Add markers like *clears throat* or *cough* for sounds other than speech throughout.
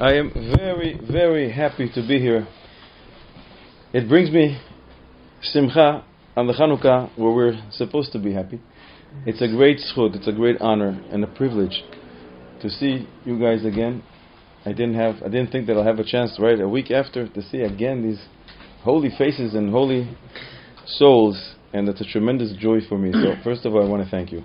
I am very, very happy to be here. It brings me simcha on the Chanukah where we're supposed to be happy. It's a great zechut, it's a great honor and a privilege to see you guys again. I didn't have, I didn't think that I'll have a chance right a week after to see again these holy faces and holy souls, and it's a tremendous joy for me. So first of all, I want to thank you.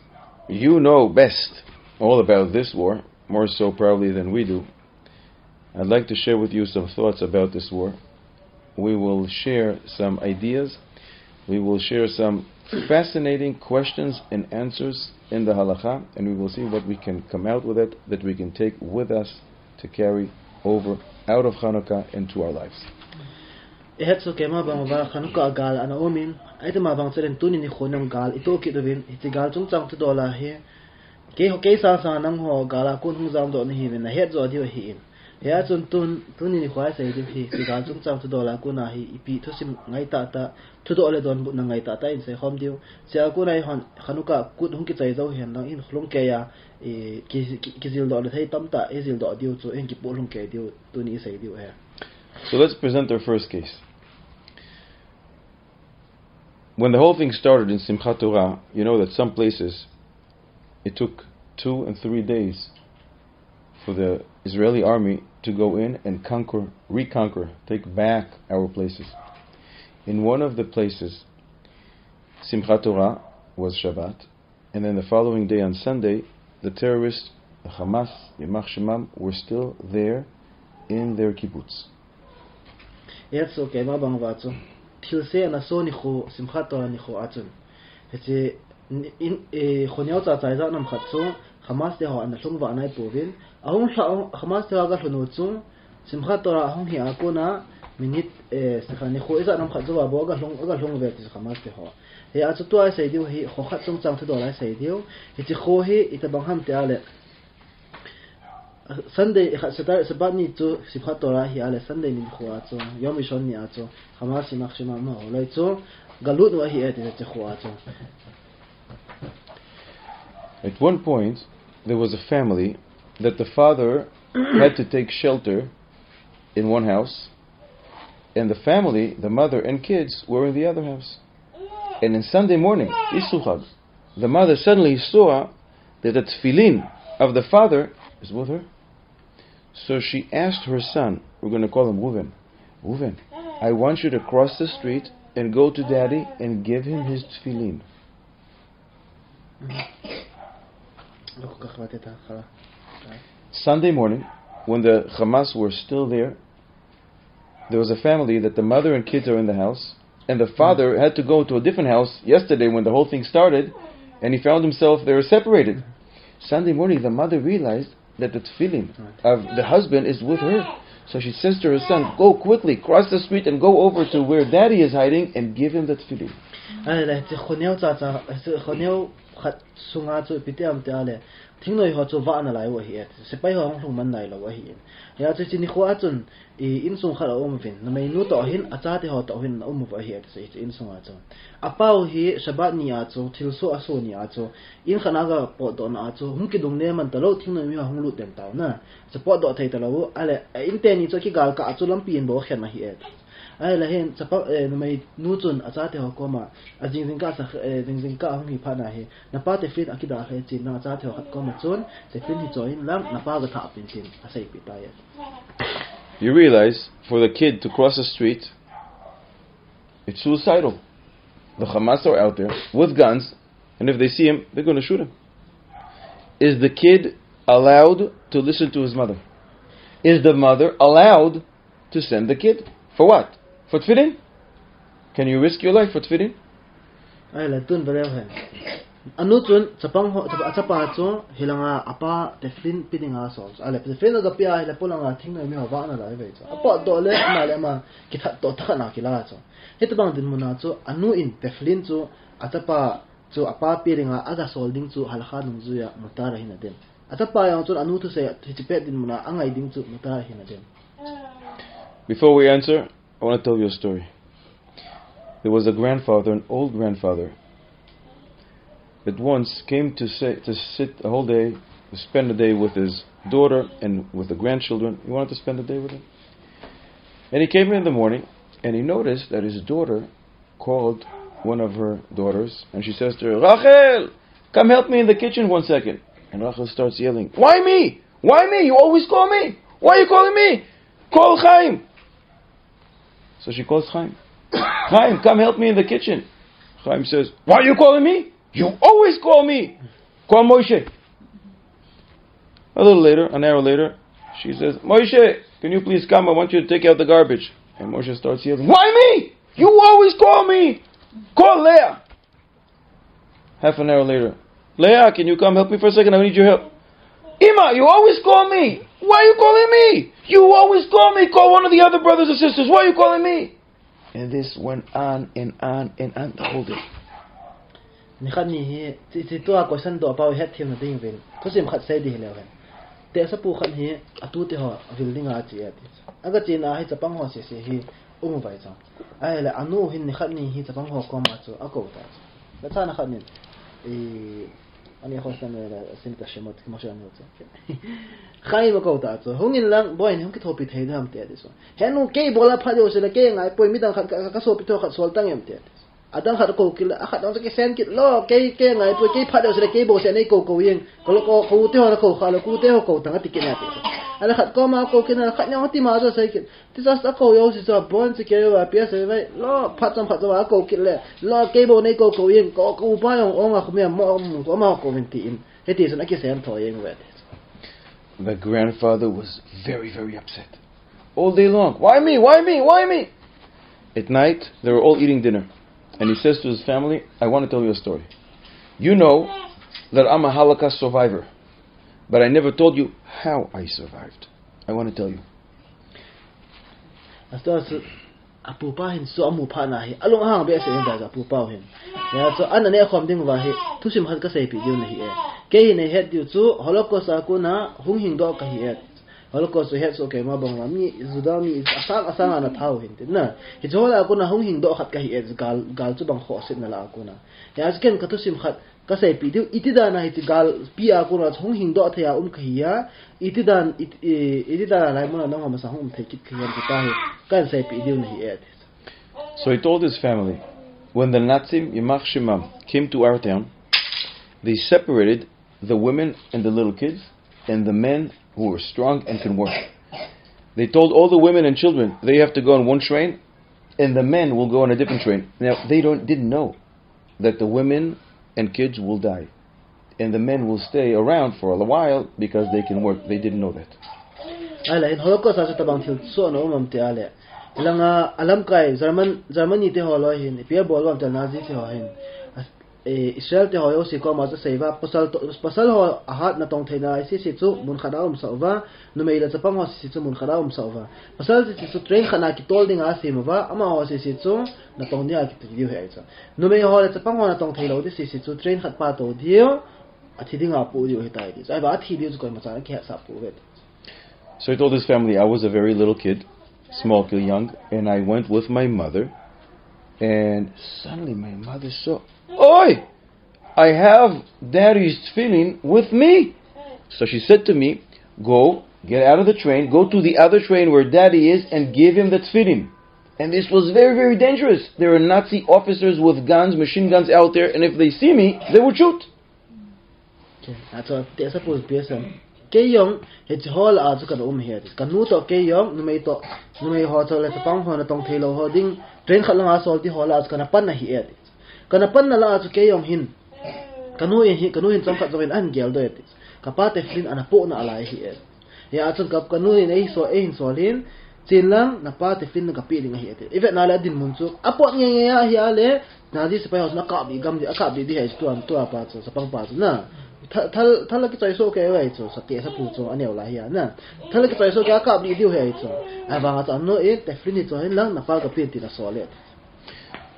you know best all about this war, more so probably than we do, I'd like to share with you some thoughts about this war. We will share some ideas. We will share some fascinating questions and answers in the halacha, and we will see what we can come out with it that we can take with us to carry over out of Hanukkah into our lives. Kema ba khanu ka gal ana omin. Ma bang tuni ni khonam gal. Ito ki dovin. Gal chung chang dola he ke ho ke sa sa nang ho gala kun hung do ni hi na hi ya chun tun tuni ni khwai sai di hi. Ti gal chung chang dola ku na hi. Ipi sim ngai ta ta. Thu do le don bu na ngai ta ta in dio. Sia ku nai khanu ka hung ki chai zo hen in khlung ke ya. E ki zil do le thai tam ta. E zil do chu en ki pu lung ke tuni sai he. So let's present our first case. When the whole thing started in Simchat Torah, you know that some places it took two and three days for the Israeli army to go in and conquer, reconquer, take back our places. In one of the places, Simchat Torah was Shabbat, and then the following day on Sunday, the terrorists, the Hamas, Yamach Shemam, were still there in their kibbutz. ma bang wa chu thil se na so ni kho sim kha to ni kho a chun he che in e khonyao cha chai za nam khat chu hamas te ho an thung wa nai po vin ahung sa hamas te ga hlono chu sim kha to ra hung hi a ko na minit e se kha ni kho za nam khat zo wa bo ga hlong ga hlong ve ti hamas te ho he a chu to ai sai diu hi kho khat chung chang thu do lai sai diu he chi kho hi ita bang ham te ale Sunday sebab ni tu sifat Torah hi ale Sunday ni khwa chu yom rishon ni a chu hamas si mak shima ma olai chu galut wa hi et te khwa chu At one point, there was a family that the father *clears throat* had to take shelter in one house, and the family, the mother and kids, were in the other house. And in Sunday morning, Isuchag, the mother suddenly saw that the tefillin of the father is with her. So she asked her son, we're going to call him Reuven, Reuven, I want you to cross the street and go to daddy and give him his tefillin. Sunday morning, when the Hamas were still there, there was a family that the mother and kids are in the house, and the father had to go to a different house yesterday when the whole thing started, and he found himself they were separated. Sunday morning, the mother realized that the tefillin of the husband is with her. So she says to her son, Go quickly, cross the street and go over to where daddy is hiding and give him the tefillin. 听了以后就晚了来我去，是背后红门来了我去。然后最近你花阵，伊因送下了我们份，那么侬到 hin 阿扎的好到 hin 我们不去，是因送阿种。阿爸我去，什么你阿种，听说阿说你阿种，因可那个报道那阿种，红给东南们得了，听了没有红路点到呢？是报道太得了，阿来因带你做去搞搞做两边无看那些。Ai la hen chapa eh, na mai nu chun te ho ko ma a jing ka sa eh, jing jing ka hi he na pa te akida he na cha khat ko ma chun te hi join lam na pa ga tha pin sai pi ta You realize for the kid to cross the street, it's suicidal. The Hamas are out there with guns, and if they see him, they're going to shoot him. Is the kid allowed to listen to his mother? Is the mother allowed to send the kid? For what? For tefillin? Can you risk your life for tefillin? ai la tun ba le anu chun chapang ho chapa chu hilanga apa teflin pininga so ale teflin ga pia hila pulanga thingna mi wa na lai ve chu apa do le ma le ma ki tha to tha na ki chu het bang din muna chu anu in teflin chu atapa chu apa piringa aga solding chu halkha nung zu ya mutara hina den atapa yang chu anu tu se hichipe din muna angai ding chu mutara hina den Before we answer, I want to tell you a story. There was a grandfather, an old grandfather, that once came to say, to sit a whole day, to spend a day with his daughter and with the grandchildren. He wanted to spend the day with them. And he came in in the morning and he noticed that his daughter called one of her daughters and she says to her, Rachel, come help me in the kitchen one second. And Rachel starts yelling, Why me? Why me? You always call me. Why are you calling me? Call Chaim. So she calls Chaim. Chaim, come help me in the kitchen. Chaim says, Why are you calling me? You always call me. Call Moshe. A little later, an hour later, she says, Moshe, can you please come? I want you to take out the garbage. And Moshe starts yelling, Why me? You always call me. Call Leah. Half an hour later, Leah, can you come help me for a second? I need your help. Ima, you always call me. Why are you calling me? You always call me. Call one of the other brothers and sisters. Why are you calling me? And this went on and on and on the whole day. te sa pu khat hi te ho chi aga hi chapang ho se se hi um vai cha anu hin ni ni hi chapang ho ko ma chu ta la cha na ni e אני יכול סתם לשים את השמות כמו שאני רוצה. חיים הכל תעצו, הוא נלנג, בואי, אני כתוב פיתהי דם תיאדיסו. הנו קי בולה פדיו של קי ngài פוי מידן כסו פיתו חד סולטן ים תיאדיסו. adang hat ko kila akhat dang ke sen kit lo ke ke ngai pu ke phat se ke bo se nei ko ko yin ko ko ko te ho ko kha lo ku te ala khat ko ma ko ke na khat ti ma zo sai kit ti sa sa ko yo si bon se ke yo a pia se vai lo phat cham phat wa le lo ke bo nei ko ko yin ko ko ba yong ong a khme mo ko ma ko min ti in he ti so na ke sen tho yin we The grandfather was very, very upset. All day long. Why me? Why me? Why me? At night, they were all eating dinner. And he says to his family, I want to tell you a story. You know that I'm a Holocaust survivor, but I never told you how I survived. I want to tell you. Asta hin so amu pa na hi alung hang se so an ne ding wa hi tu sim hat ka sai pi diu na e. Ke hi ne het diu na hung hing do ka so ke ma bang mi zuda mi asang asang ana thau hin te na. Hi jola ku na hung hing do khat ka hi e gal gal chu bang kho sit na la ku na. Ya ken ka tu sim khat ka sai pi gal pi a hung hing do thaya um ka hi ya iti dan iti da lai na ma sa hum the kit yan ta kan sai pi diu na hi e So he told his family, when the Nazim Yamach Shemam came to our town, they separated the women and the little kids and the men who were strong and can work. They told all the women and children they have to go on one train and the men will go on a different train. Now they don't didn't know that the women and kids will die and the men will stay around for a while because they can work. They didn't know that. in holocaust tabang so no german germany te nazi te israel te ho yo si pasal pasal ho ahat na tong si si chu mun khada um sa wa no me ila chapang ho si chu mun khada um sa pasal si chu train khana ki tol ding a ama ho si si chu na tong ki cha no me ho na tong theilo di si si chu train khat pa to dio a thi pu di ba thi dio ko ma cha ki sa pu vet So he told his family, I was a very little kid, small kid, young, and I went with my mother, and suddenly my mother saw, Oi! I have daddy's tefillin with me. So she said to me, Go, get out of the train, go to the other train where daddy is, and give him the tefillin. And this was very, very dangerous. There are Nazi officers with guns, machine guns out there, and if they see me, they would shoot. kan um he kan nu to ke yong nu mei to nu mei ho to le ta pang ho tong train pan na hi kana panna la chu ke yong hin. Mm. Kanu ye hi kanu hin chomka jomin an gel do yati ka pa te flin ana po na ala hi et ya achun kap kanu in ei so ein so lin chin lang na pa te flin ka pi ding hi ate ive na la din mun chu apo nge nge ya hi ale na di sipai hos na ka bi gam di aka bi di hai tu am tu apa chu sapang pa chu na. Thal thal ki choi so ke wai chu sakye sa pu chu ane ola hi na. Thal ki choi so ka ka bi di hai chu a ba ga chu no e te flin ni chu lang na pa ka pi ti na so le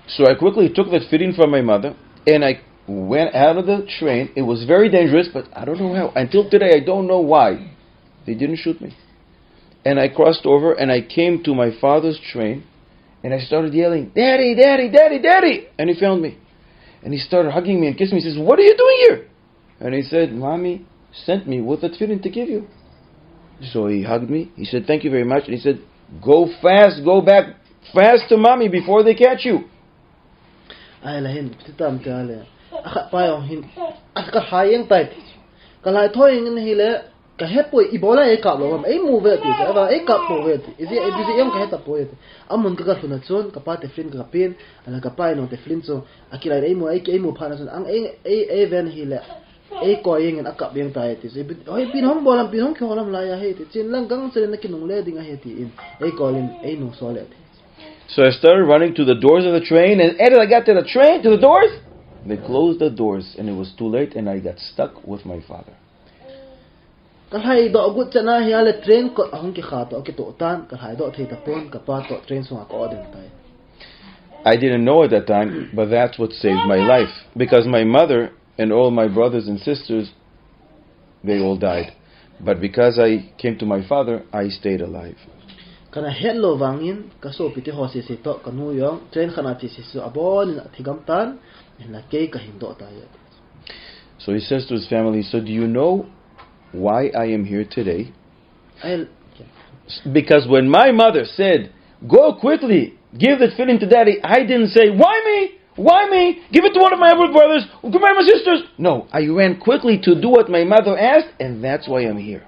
So I quickly took the fitting from my mother and I went out of the train. It was very dangerous, but I don't know how. Until today, I don't know why. They didn't shoot me. And I crossed over and I came to my father's train and I started yelling, Daddy, Daddy, Daddy, Daddy! And he found me. And he started hugging me and kissing me. He says, What are you doing here? And he said, Mommy sent me with a tefillin to give you. So he hugged me. He said, Thank you very much. And he said, Go fast, go back fast to mommy before they catch you. Ai là hin ti tam ta le a kha pa yong hin a ka hayeng tai. Ti ka lai thoi ngin hi le ka he poi i bola e ka lo. Ma e mu ve ti ka ba e ka po ve ti i di e bi yong ka he ta po ye ti amun ka ka thuna chon, ka pa te flin ka pin, ala ka pa e no te flin so a ki lai e mu ai ke mu pha na son ang e e e ven hi le e ko yeng an akap yeng tai ti. Se bi oi pin hong bolam pin hong kho lam la ya he ti. Chin lang gang se na ki nong le ding a he ti in. E ko lin e no so le ti. So I started running to the doors of the train, and as I got to the train, to the doors, they closed the doors, and it was too late, and I got stuck with my father. hai do gut chana hi ale train ko hong ki kha to ki to tan hai do thei ta pon ka pa to train ko den tai I didn't know at that time, but that's what saved my life. Because my mother and all my brothers and sisters, they all died. But because I came to my father, I stayed alive. Kana hello wangin ka so piti se to ka nu yong train khana chi si su abon na thigam tan na ke ka hin do ta ya So he says to his family, So do you know why I am here today? ai Because when my mother said, Go quickly, give tefillin to daddy, I didn't say, Why me? Why me? Give it to one of my other brothers, give it to my sisters. No, I ran quickly to do what my mother asked, and that's why I'm here.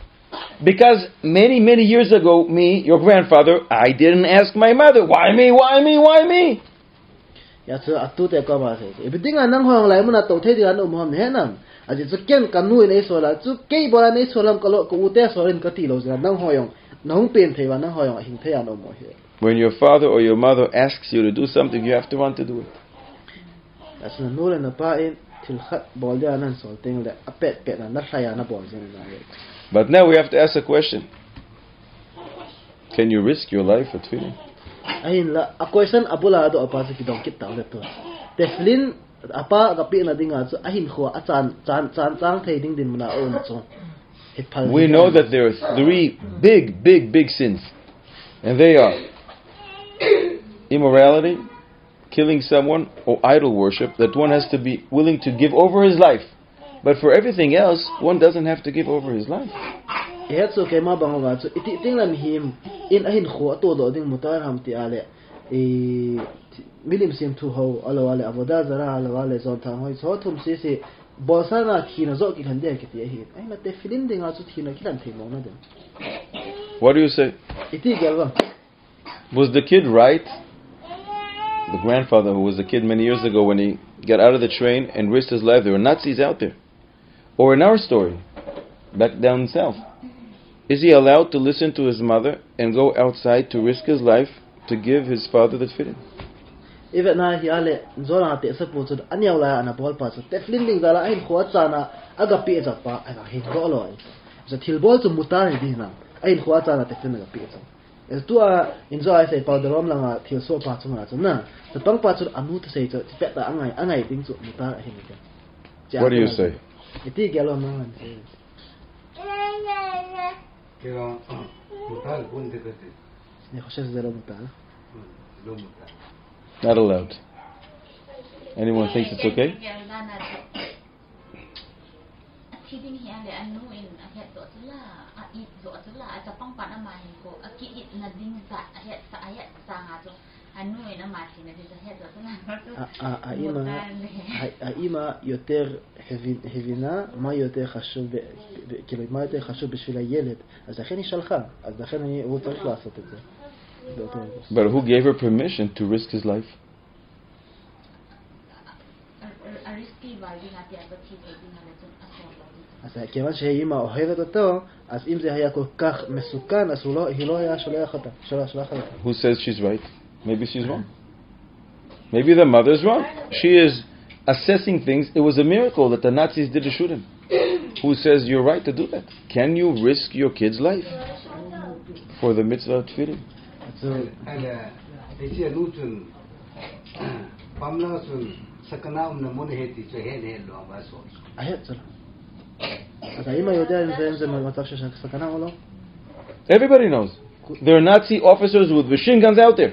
Because many, many years ago, me, your grandfather, I didn't ask my mother, Why me? Why me? Why me? ya chu a tu ah, te ko ma se bi nang ho lai mu to the dinga no mo ne nam a ji chu ken kanu ne so la chu ke bola ne so lam ko lo ko u te so rin ka ti lo ja nang ho yong nang pen the wa nang ho hing the ya no he When your father or your mother asks you to do something, you have to want to do it. ya chu no le na pa in til khat bol ja nan so teng le a pet pet na na tha ya na bol zen na ye But now we have to ask a question Can you risk your life for tefillin? ahin la a question abula do apa se ki dong kit ta le to te flin apa ka pi na dinga chu ahin kho a chan chan chan chang thei ding din na o na chu We know that there are three big, big, big sins. And they are immorality, killing someone, or idol worship, that one has to be willing to give over his life. But for everything else, one doesn't have to give over his life. het so ke ma bang wa chu iti him in ahin kho to do ding mutar ham ti ale e milim sim tu ho alo ale avoda zara alo ale zon hoi so thum si si na thi na zo ki khan de ki ti hi ai na te filin ding ki thei mo na de What do you say? iti gel wa Was the kid right? The grandfather, who was a kid many years ago when he got out of the train and risked his life, there were Nazis out there. Or in our story, back down south. Is he allowed to listen to his mother and go outside to risk his life to give his father the tefillin? even na hi ale zo na te sa pu chu an yaw la ana bol pa chu te filin ding dala ahin kho cha na aga pi ja pa aga hin go lo ai so thil bol chu mutar ni din na ahin kho cha na te filin ga pi cha es tu a in zo ai sei pa de rom langa thil so pa chu na chu na te pang pa chu anu te sei chu ti pe ta angai angai ding chu mutar ahin ga What do you say? 이때 결혼만 이제 결혼 못할 건데 그때 Not allowed. Anyone thinks it's okay? Sitting האימא יותר הבינה מה יותר חשוב, כאילו מה יותר חשוב בשביל הילד, אז לכן היא שלחה, אז לכן הוא צריך לעשות את זה. But who gave her permission to risk his life? אז כיוון שהאימא אוהבת אותו, אז אם זה היה כל כך מסוכן, אז היא לא היה שולח אותה. Who says she's right? Maybe she's wrong. Maybe the mother's wrong. She is assessing things. It was a miracle that the Nazis didn't shoot him. Who says you're right to do that? Can you risk your kid's life for the mitzvah of tefillin? אז הוא- אלה, איזה נוצן, פעמלסון, סכנה ומנמון הייתי, שהן הן לא עבסות. ההט שלו. אז האמא יודע אם זה, אם זה מצב של סכנה או לא? Everybody knows. There are Nazi officers with machine guns out there.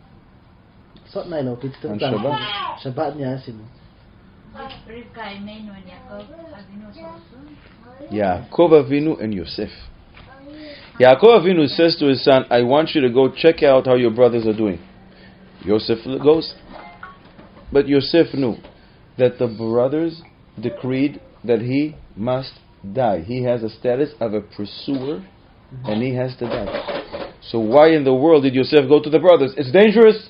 Sa na ino, pito ta. Shabat. Shabat niya sino. Yaakov Avinu and Yosef. Yaakov Avinu says to his son, I want you to go check out how your brothers are doing. Yosef goes. But Yosef knew that the brothers decreed that he must die. He has a status of a pursuer and he has to die. So why in the world did Yosef go to the brothers? It's dangerous.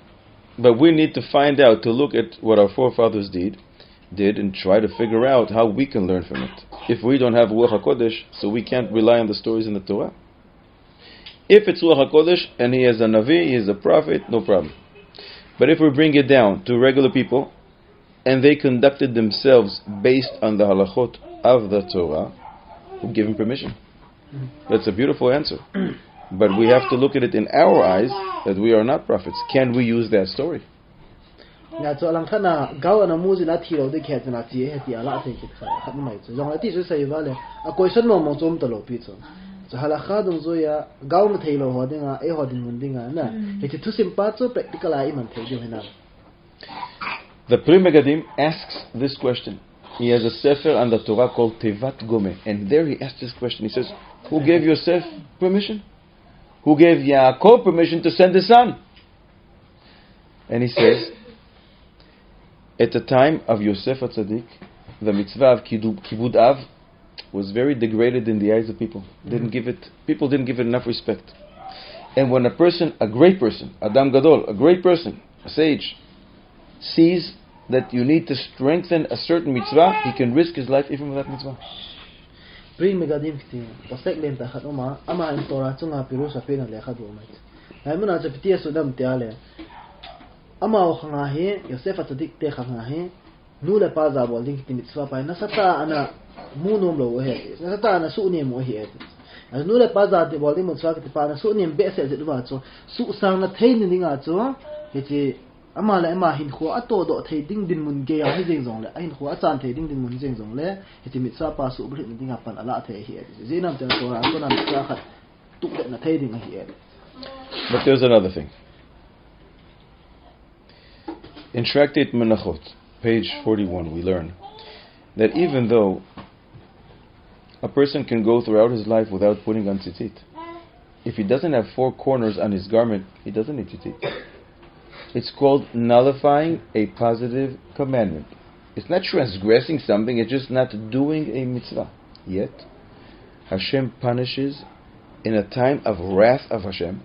But we need to find out, to look at what our forefathers did, did, and try to figure out how we can learn from it. If we don't have Ruach HaKodesh, so we can't rely on the stories in the Torah. If it's Ruach HaKodesh and he is a Navi, he is a prophet, no problem. But if we bring it down to regular people, and they conducted themselves based on the halachot of the Torah, who give him permission? That's a beautiful answer. But we have to look at it in our eyes that we are not prophets. Can we use that story? The zo lang hala zo ya ho de nga e ho din mun na. Mm. Ti pa practical ai man the Pri Megadim asks this question. He has a sefer on the torah called Teivat Gome and there he asks this question. He says who gave yourself permission? Who gave Yaakov permission to send his son? And he says, At the time of Yosef HaTzadik, the mitzvah of Kibud Av was very degraded in the eyes of people. Didn't give it, people didn't give it enough respect. And when a person, a great person, Adam Gadol, a great person, a sage, sees that you need to strengthen a certain mitzvah, he can risk his life even for that mitzvah. بري مقاديم كتير وسيك لين تاخد أما أما إن طوراتنا بيروسا فينا اللي أخذوا أمت هاي من أجل بتيه سودام تيالي أما وخناهي يوسف تصدق تيخناهي نولا بازا بولدين كتير متسوا باي نساتا أنا مو نوم لو هي نساتا أنا سوء نيم وهي أنا نولا بازا دي بولدين متسوا كتير بانا سوء نيم بأسة زي دوما سوء سانا تين نينغا سوء يجي ama ama hin ato do thei ding din mun ge ya hi le. Achan thei ding din mun le. Pa su ding apan ala hi nam ta to ra ko nam khat tu na thei ding hi but there's another thing. In tractate menachot page 41 we learn that even though a person can go throughout his life without putting on tzitzit if he doesn't have four corners on his garment he doesn't need tzitzit. It's called nullifying a positive commandment. It's not transgressing something, it's just not doing a mitzvah. Yet, Hashem punishes in a time of wrath of Hashem.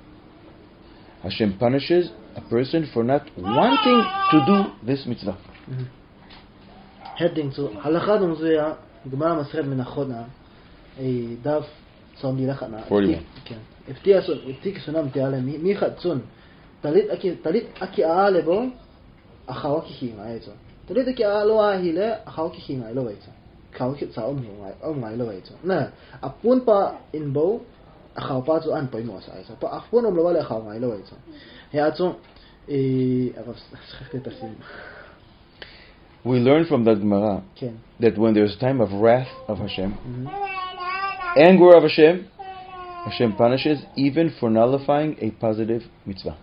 Hashem punishes a person for not wanting to do this mitzvah. Mm-hmm. Heading to Halacha Domzuya, Gemara Masred Menachona, דף צאן דילך ענה. הפתיע סונם תיעלם, מי חצון? talit aki talit aki ki hi talit aki a hi le ki hi lo ki om ngai om ngai lo na apun pa in bo pa an sa pa apun om lo wale ngai lo e avas We learn from the Gemara that when there's time of wrath of Hashem, mm -hmm. anger of Hashem, Hashem punishes even for nullifying a positive mitzvah.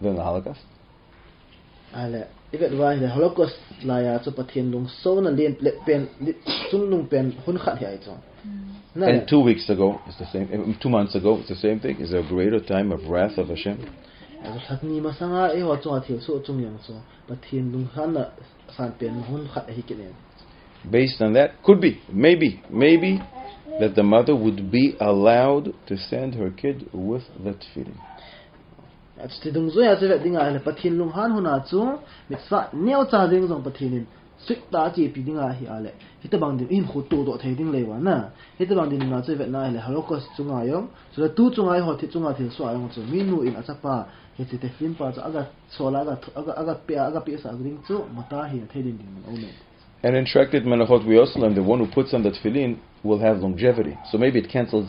than the Holocaust? ale ivet vai le holocaust la ya chu pathian lung so na len le pen chung lung pen hun khat hi ai chu And two weeks ago, it's the same. uh, Two months ago, it's the same thing. Is there a greater time of wrath of Hashem? a thak ni ma sanga e wa chu a thiu so chung yang chu pathian lung han na san pen hun khat hi ken Based on that, could be, maybe, maybe that the mother would be allowed to send her kid with the tefillin. A chi dung zo ya che vet dinga le pathian lung han huna chu mit sa neo cha ding zong pathian sik ta chi pi dinga hi ale hita bang in khu do thei ding le wa na hita bang na na yong so tu ho thi chunga thi so ayong chu min nu in he chi te pa aga sola aga aga pe aga pe sa chu mata hi thei And in Shrektit Menachot we also learn the one who puts on the tefillin will have longevity. So maybe it cancels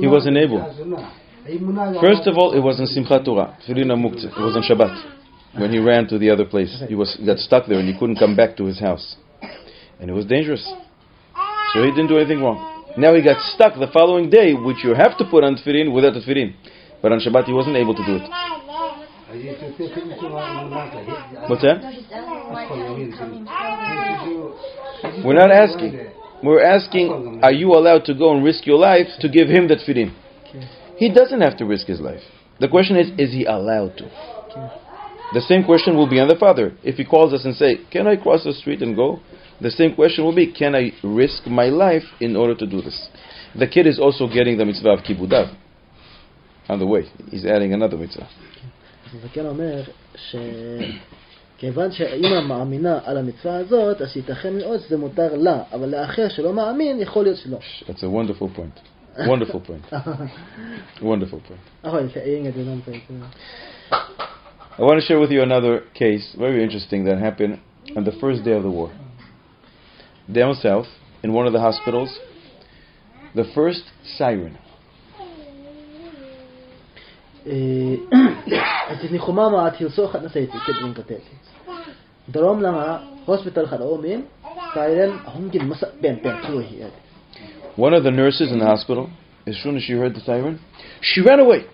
He wasn't able. First of all, it was in Simchat Torah, Tefillin Muktzah. It was on Shabbat when he ran to the other place. He was he got stuck there and he couldn't come back to his house, and it was dangerous. So he didn't do anything wrong. Now he got stuck the following day, which you have to put on Tefillin without the Tefillin, but on Shabbat he wasn't able to do it. What's that? We're not asking. We're asking, are you allowed to go and risk your life to give him that tefillin? He doesn't have to risk his life. The question is, is he allowed to? The same question will be on the father. If he calls us and say, can I cross the street and go? The same question will be, can I risk my life in order to do this? The kid is also getting the mitzvah of kibudav. On the way, he's adding another mitzvah. זה כן אומר שכיוון שהאימא מאמינה על המצווה הזאת, אז ייתכן מאוד שזה מותר לה, אבל לאחר שלא מאמין, יכול להיות שלא. That's a wonderful point. Wonderful point. *laughs* Wonderful point. אוי, זה אין את זה, לא מבין. I want to share with you another case, very interesting, that happened on the first day of the war. Down south, in one of the hospitals, the first siren. hospital One of the nurses in the hospital, as soon as she heard the siren, she ran away.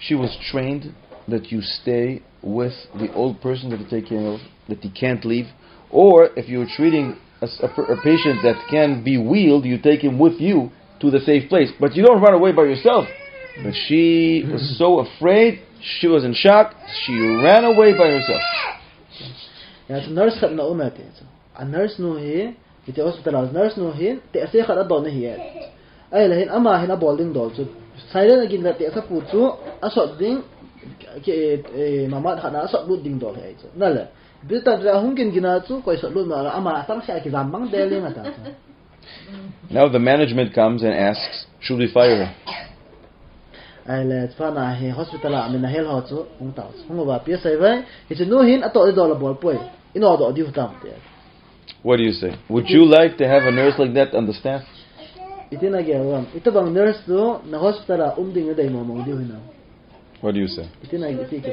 She was trained that you stay with the old person that you take care of, that you can't leave, or if you're treating a, a, a patient that can be wheeled, you take him with you to the safe place. But you don't run away by yourself. But she was so afraid, she was in shock, she ran away by herself. يعني النيرس خد نقوم هاتي النيرس نو هي في هوسبيتال النيرس نو هي تأسي خد أبو نهي أي لهين أما هنا بولدين دول شو سايلن أجين لا تأسي بوتشو أصد دين كي ماما خدنا أصد بود دين دول هاي نلا بيتا ترى هم كن جناتو كوي صد بود ما أما أصلا شيء كذا بان دلين هذا Now the management comes and asks, should we fire her? Ai le fa na he hospital a min na hel ho chu ong ta ong ba pia sai vai he chu no hin ato do la bol poi ino do di hutam te What do you say? Would you like to have a nurse like that on the staff? itina ge ram ita bang nurse tu na hospital a um ding dai mo mo di hina What do you say? itina ge ti ke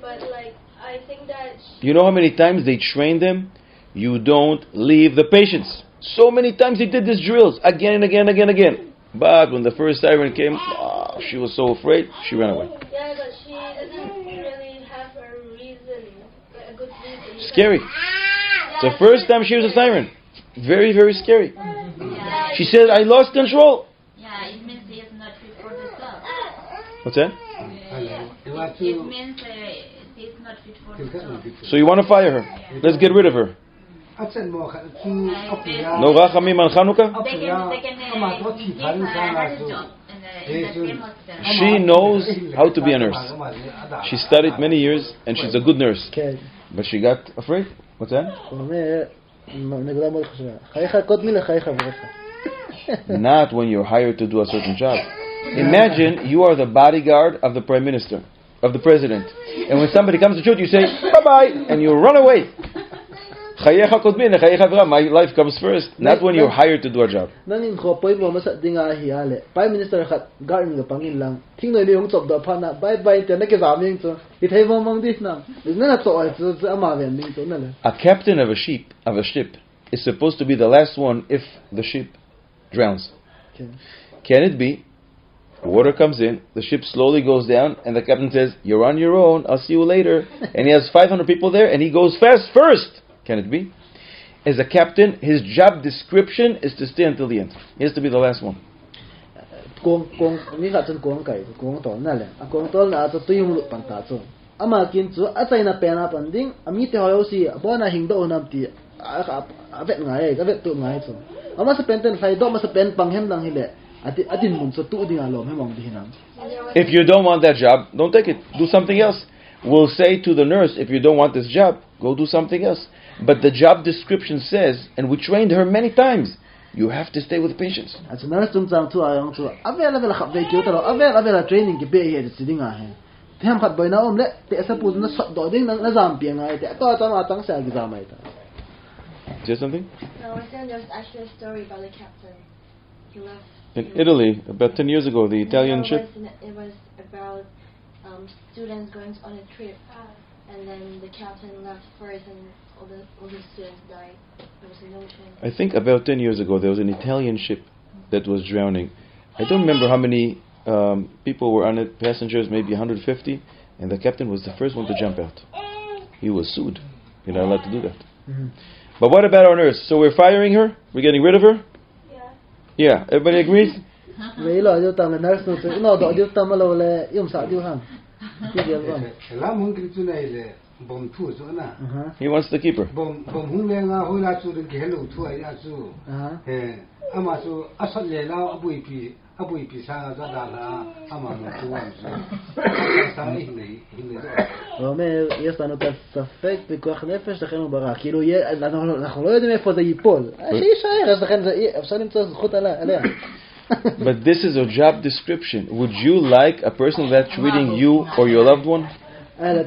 but like I think that You know how many times they train them? You don't leave the patients. So many times they did these drills again and again and again and again. But when the first siren came, ah, she was so afraid, she ran away. yeah, but she doesn't really have a reason, a good reason. Scary. The first time she was a siren. Very, very scary. Yeah, She said, I lost control. yeah, it means he is not fit for the job. What's that? It It means uh, he is not fit for the job. So you want to fire her? Let's get rid of her. No Rachamim on Hanukkah? She knows how to be a nurse. She studied many years and she's a good nurse. But she got afraid? What's that? *laughs* Not when you're hired to do a certain job. Imagine you are the bodyguard of the prime minister, of the president. And when somebody comes to shoot, you say, bye bye, and you run away. Chayecha kodmin, chayecha. My life comes first. Not when you're hired to do a job. Nangin ko poi mo masa dinga hiale. Prime Minister khat garin ga pangin lang. Thing noi leong chop da phana bye bye te na ke zaming chu. I thai mo mong dis na. Na na to ai chu chu ama ven ning chu na le. A captain of a ship, of a ship, is supposed to be the last one if the ship drowns. Okay. Can it be? Water comes in, the ship slowly goes down, and the captain says, You're on your own, I'll see you later. and he has 500 people there, and he goes fast first. Can it be? As a captain, his job description is to stay until the end. He has to be the last one. Kong kong ni khat chun kong kai kong to na le. A kong to na to tuyung lu pan ta. Ama kin chu a chai na pe na pan ding ami te hoyo si bo na hing do nam ti. A vet ngai ga vet tu ngai chu. Ama sa pen ten fai do ma sa pen pang hem lang hi le. Ati atin mun so tu ding a lo me di hinam. If you don't want that job, don't take it. Do something else. We'll say to the nurse, if you don't want this job, go do something else. But the job description says, and we trained her many times, you have to stay with patients. a chu nurse chung chang chu a yong chu a vel a vel khap ve kyu ta ro a vel a vel a training ki be he de siding a he them khat boina om le te sa pu na sot do ding na na zam piang ai te to ta ma tang sa gi zam ai ta Is there something? No, I think there was actually a story about the captain. He left. In Italy, about 10 years ago, the Italian No, it ship. was, it was about um, students going on a trip, and then the captain left first, and all the all the students died. There was an ocean. I think about 10 years ago, there was an Italian ship that was drowning. I don't remember how many um, people were on it, passengers, maybe 150, and the captain was the first one to jump out. He was sued. You're not allowed to do that. But what about our nurse? So we're firing her? We're getting rid of her? Yeah. Yeah, everybody agrees? *laughs* Uh-huh. He wants the keeper. Uh-huh. abu ipi sa za da la ama no tuwa sa אומר, יש לנו את הספק בכוח נפש, לכן הוא ברא. כאילו, אנחנו לא יודעים איפה זה ייפול. שיישאר, אז לכן אפשר למצוא זכות עליה. But this is a job description. Would you like a person that's treating you or your loved one? Eh.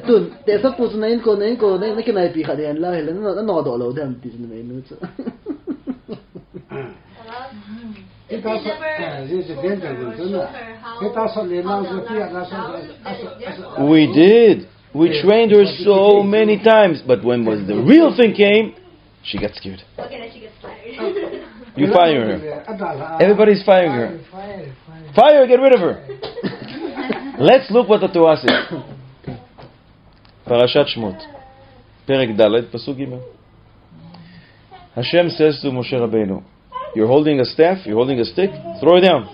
We did. We trained her so many times, but when was the real thing came, she got scared. Okay, then she gets tired. You fire her. Everybody's firing her. Fire, get rid of her. Let's look what the Torah says. פרשת שמות, פרק ד', פסוק ג'. Hashem says to Moshe Rabbeinu, You're holding a staff, you're holding a stick, throw it down.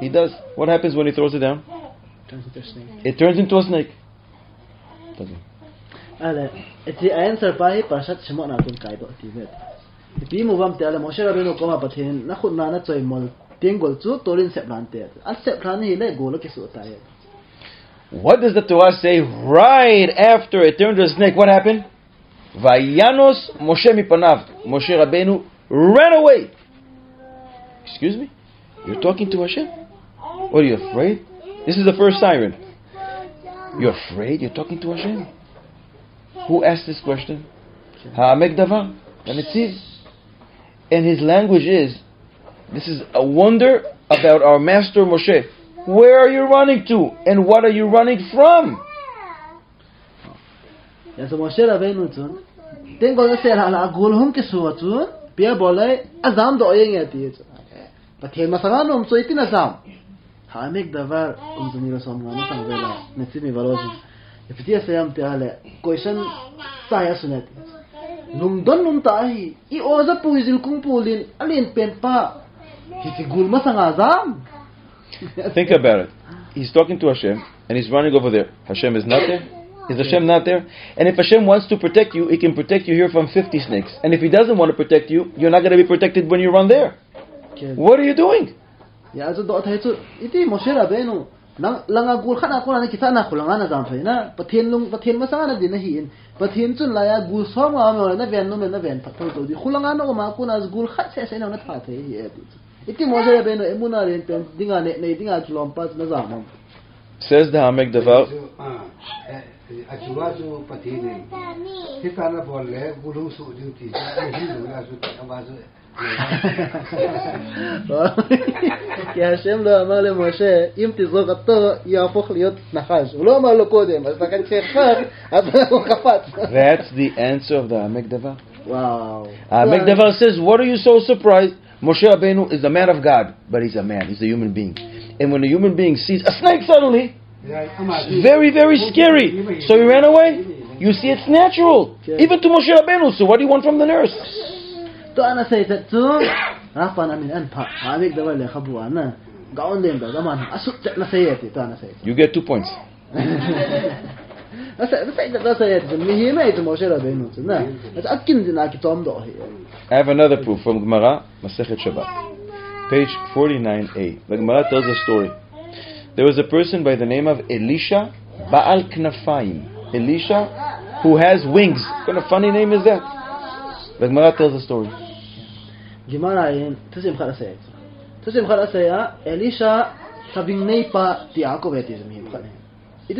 He does. What happens when he throws it down? It turns into a snake. Ala, iti answer pa hi parshat shmo na tun kai do ti vet. Ti mu bam te ala Moshe Rabbeinu ko ma pathin na khut na na choi mol tieng gol chu torin sep What does the Torah say right after it turned to a snake? What happened? Vayanos Moshe mipanav. Moshe Rabbeinu ran away. Excuse me? You're talking to Hashem? What are you afraid? This is the first siren. You're afraid? You're talking to Hashem. Who asked this question? Ha'amek davar. And it is. And his language is, this is a wonder about our master Moshe. Where are you running to? And what are you running from? la la gul hum ki su chun pia bolai azam do yeng ya ti chun pathen ma sanga nom so mek davar um zuni ro som ngam sang vela ne si mi valo ji e piti se yam te ale question sa ya sunet. Num don num ta i o za pu izil kung pulin alin pen pa ki ti gul ma sanga azam Think about it. He's talking to Hashem and he's running over there. Hashem is not there. Is Hashem not there? And if Hashem wants to protect you, He can protect you here from 50 snakes. And if He doesn't want to protect you, you're not going to be protected when you run there. What are you doing? ya zo do thai chu iti Moshe Rabbeinu nang langa gul khana ko na kita na khulanga na jam thai na lung pathen ma sanga din hi in pathen chun la ya gul som ma ma na ven no na ven phat to di khulanga no ma ko na gul khat se se na na tha thai hi eti iti Moshe Rabbeinu emuna ren pen dinga ne ne dinga chulom pas na jam Says the Hamek Davar. atsuwa su patine kita na bolle gulu su duty hi lu la su awa su כי השם לא אמר למשה, אם תזרוק אותו, יהפוך להיות נחש. הוא לא אמר לו קודם, אז לכן כשאחד, אז הוא קפץ. That's the answer of the Hamek Davar. וואו. Hamek Davar says, What are you so surprised? Moshe Rabbeinu is a man of God, but he's a man, he's a human being. And when a human being sees a snake suddenly, very, very scary. So he ran away. You see, it's natural. Even to Moshe Rabbeinu. So what do you want from the nurse? To ana sai ta tu, rafa na min an pa, ha big da wale khabu ana. Gaon dem da zaman asu ta na sai yati to ana sai. You get two points. *laughs* Na sai na sai da sai yati, mi hi mai to Moshe Rabbeinu tu na. At akin din aki tom do hi. I have another proof from Gemara, Masechet Shabbat, page 49a. The Gemara tells a story. There was a person by the name of Elisha Baal Knafayim. Elisha, who has wings. What kind of funny name is that? The Gemara tells a story. Gimara yin tusim khara sai. Tusim khara Elisha having nei pa ti ako beti In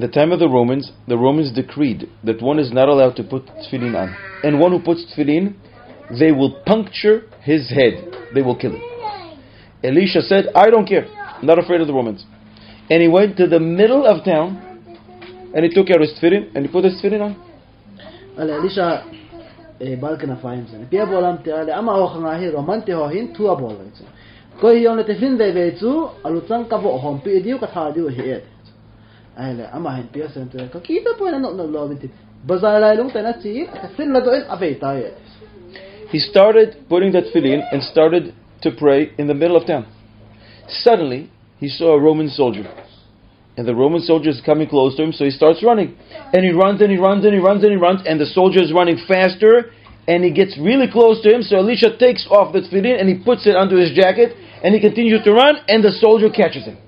the time of the Romans, the Romans decreed that one is not allowed to put tefillin on. And one who puts tefillin, they will puncture his head. They will kill him. Elisha said, I don't care. I'm not afraid of the Romans. And he went to the middle of town and he took out his tefillin and he put his tefillin on. Elisha eh, e bal kana faim sen. Pia bolam te ale ama He started putting that tefillin and started to pray in the middle of town. Suddenly, he saw a Roman soldier. And the Roman soldier is coming close to him, so he starts running. And he runs and he runs and he runs and he runs, and the soldier is running faster, and he gets really close to him, so Elisha takes off the tefillin and he puts it under his jacket, and he continues to run, and the soldier catches him.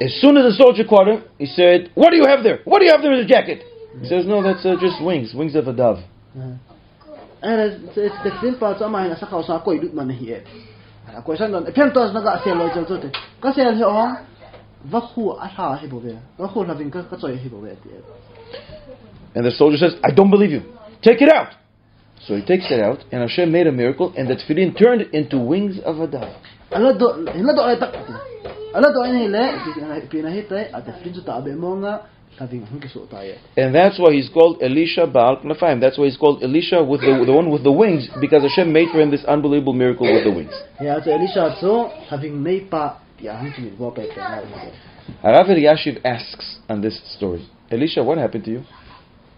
As soon as the soldier caught him, he said, What do you have there? What do you have there in the jacket? He says, No, that's uh, just wings, wings of a dove. Ana se se fin pa cha mai na sa koi dut man hi e. Ana ko san don e tos na ga se lo chang chu. Ka he ong va khu a ha hi bo ve. Va khu na vin ka ka choi hi bo ve ti. And the soldier says, I don't believe you. Take it out. So he takes it out, and Hashem made a miracle, and the tefillin turned into wings of a dove. Ala do ina do tak. Ala do ai le pi na hi tai a te frin chu ta be mo nga ta vin hun ki so ta ye. And that's why he's called Elisha Baal Knafaim. That's why he's called Elisha with the, the one with the wings, because Hashem made for him this unbelievable miracle with the wings. Ya cha Elisha so having nei pa ya hun ki bo pe ta na. Harav Elyashiv asks on this story, Elisha, what happened to you?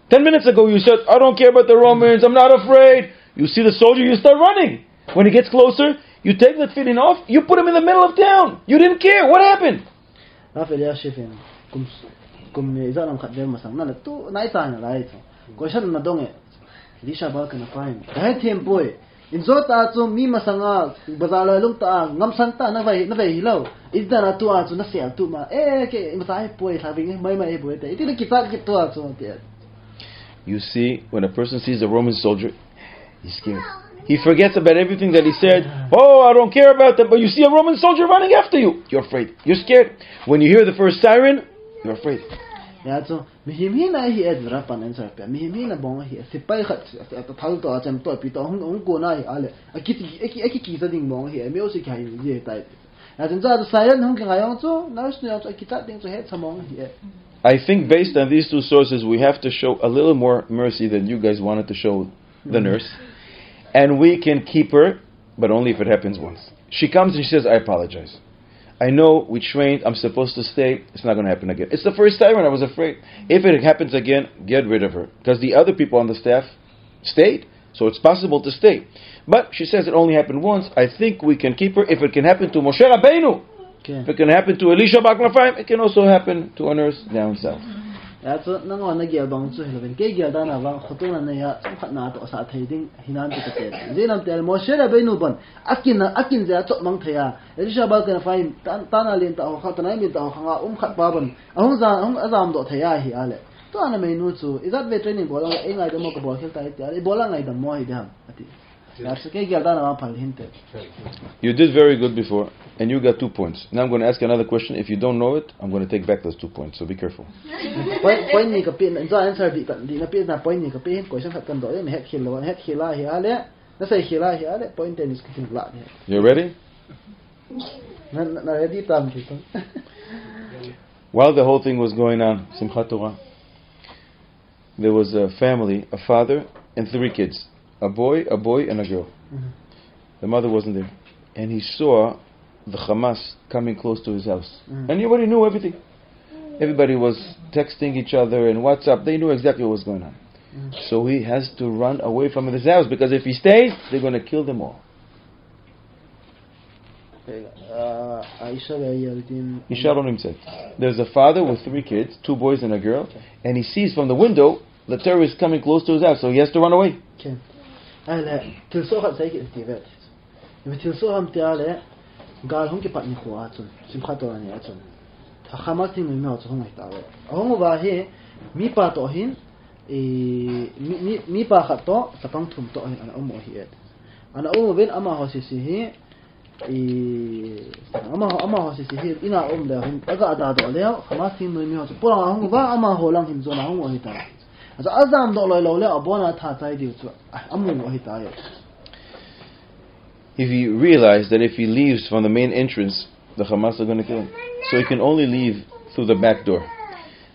Ten minutes ago you said, I don't care about the Romans, I'm not afraid. You see the soldier, you start running. When he gets closer, you take the tefillin off, you put him in the middle of town. You didn't care. What happened? Rafael ya shifin You see, when a person sees a Roman soldier, he's scared. He forgets about everything that he said. Oh, I don't care about that. But you see a Roman soldier running after you. You're afraid. You're scared. When you hear the first siren, you're afraid. I think based on these two sources, we have to show a little more mercy than you guys wanted to show the nurse. And we can keep her, but only if it happens once. She comes and she says, I apologize. I know we trained, I'm supposed to stay, it's not going to happen again. It's the first time and I was afraid. If it happens again, get rid of her. Because the other people on the staff stayed, so it's possible to stay. But she says it only happened once. I think we can keep her. If it can happen to Moshe Rabbeinu, ke if it can happen to Elisha Baal Knafayim, it can also happen to a nurse down south. Shere be nu ban akin na akin ja chot mang thaya elisha ba kan faim tan tan alin ta ho khat na mi ta ho khanga um khat ba ban ahung za ahung azam do thaya hi ale to ana me nu chu izat ve training bola e ngai da mo ko bol khel ta ti ale bola ngai da mo hi dam ati ya su ke gyal da na ma phal hin te You did very good before, and you got two points. Now I'm going to ask another question. If you don't know it, I'm going to take back those two points, so be careful. *laughs* point point ni ka pin za answer di di na pin na point ni ka question khat kan do em het khil lo het khila hi ale na sai khila hi ale point ten is kitin la You ready? *laughs* While the whole thing was going on, Simchat Torah, there was a family, a father, and three kids a boy, a boy, and a girl. Mhm. The mother wasn't there. And he saw the Hamas coming close to his house. Mhm. And everybody knew everything. Everybody was texting each other and WhatsApp. They knew exactly what was going on. Mhm. So he has to run away from his house because if he stays, they're going to kill them all. uh aisha ga yaltin Yisharon himself. There's a father with three kids, two boys and a girl, and he sees from the window the terrorists coming close to his house, so he has to run away. Ken ala til so khat sai ki ti vet ni til so ham ti ale gal hong ki pat ni khwa chun sim khat to ni achun tha khama ti mi ma chu hong ai ta we hong ba he mi pa to hin e mi mi mi pa khat to sapang thum to hin ana omo hi et ana omo ben ama ho si si hi ama ho ama ho si si hi ina om da hin aga da do le khama tin mi mi ho chu pura hong ba ama ho lang him zo na hong ho hi ta also azam do lo lo le abona di amu ho hi ta ye If he realized that if he leaves from the main entrance, the Hamas are going to kill him. So he can only leave through the back door.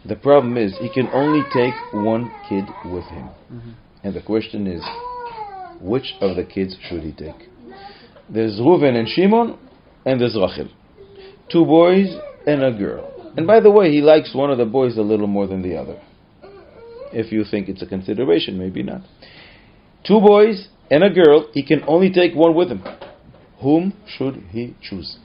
The problem is, he can only take one kid with him. And the question is, which of the kids should he take? There's Reuven and Shimon, and there's Rachel. Two boys and a girl. And by the way, he likes one of the boys a little more than the other. If you think it's a consideration, maybe not. Two boys and a girl, he can only take one with him. Whom should he choose?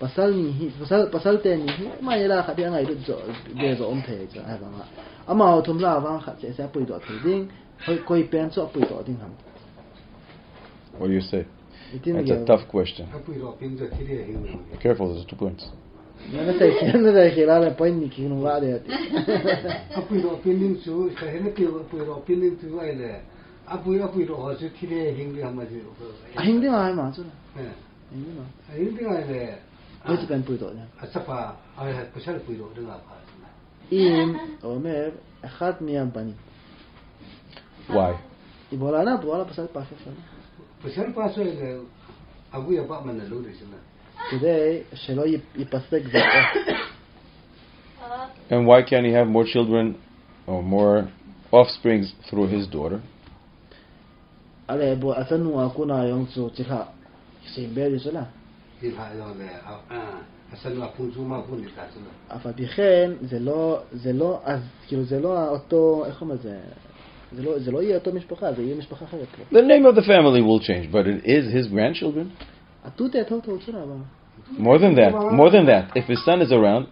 pasal ni hi pasal pasal te ni hi ma yela kha de ngai de zo de zo on pe zo ai ba ama ho thum la wa kha che sa pui do pe ding hoi koi pen zo pui do ding ham what do you say It's a tough question. Careful, there's two points. 내가 대신에 대신에 빠니 기는 와야 돼. 아프로 필링 수 해는 필로 아프로 필링 수 와야네. 아프로 아프로 어서 티레 행기 한마디. 행기 말 맞아. 네. 행기 말. 행기 말에 ai ha kusal pui ro ding apa אם אומר אחד מהבנים. Why? יבולנה בואלה פסל פסל שלנו. kusal pa so le agu ya ba man lo de sina כדי שלא י- ייפסק זרעו. And why can't he have more children or more offsprings through his daughter? הרי בוא, עשינו הקונה היום צו צריכה. סימבלי שלה. ji ha yo le a asal wa pun su ma pun ni ta sina אף על פי כן, זה לא, זה לא, אז כאילו זה לא אותו, איך אומרים את זה? זה לא- זה לא יהיה אותו משפחה, זה יהיה משפחה אחרת. לא. The name of the family will change, but it is his grandchildren. עטו תאטו תאו צ'רה, אבל. More than that, more than that, if his son is around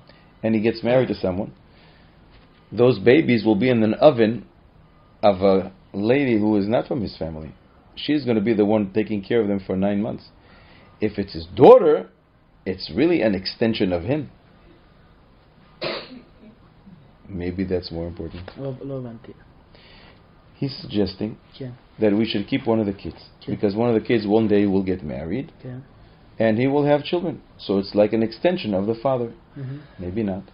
and he gets married to someone, those babies will be in an oven of a lady who is not from his family. She's going to be the one taking care of them for nine months. if it's his daughter, it's really an extension of him. Maybe that's more important. He's suggesting yeah. that we should keep one of the kids yeah. because one of the kids one day will get married yeah. and he will have children. So it's like an extension of the father. Mm-hmm. Maybe not.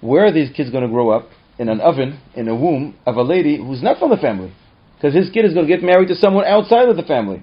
Where are these kids going to grow up? In an oven, in a womb of a lady who's not from the family. Because his kid is going to get married to someone outside of the family.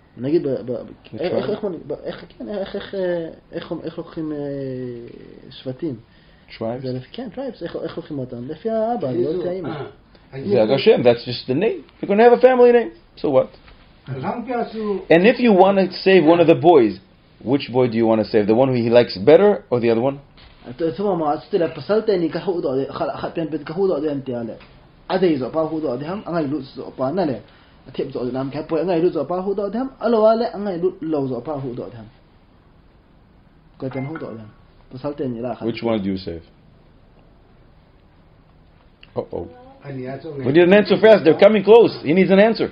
ב- בשבטים, נגיד, ב- ב- איך- איך- איך מונים- ב- איך- כן, איך- איך, אה, איך איך לוקחים אה, שבטים? Tribes. זה לפי- כן, טרייבס, איך איך לוקחים אותם? לפי האבא, לא לפי האמא. Zag Hashem, that's just the name. You're going to have a family name. So what? lắm cái su And if you want to save one of the boys, which boy do you want to save? The one who he likes better or the other one? ثم ما استلا فصلتني كهو دو خلا خبين بيت كهو دو انت على ادي زو با هو دو دهم انغاي لو زو با نله เทียมโซนำแค่ป่วยไงรู้จักป้าหูดอดทำอลวะเละไงรู้เราจักป้าหูดอดทำก็เป็นหูดอดทำภาษาเต็มยี่ละครับ Which one do you save? Oh oh. We need an answer fast. They're coming close. He needs an answer.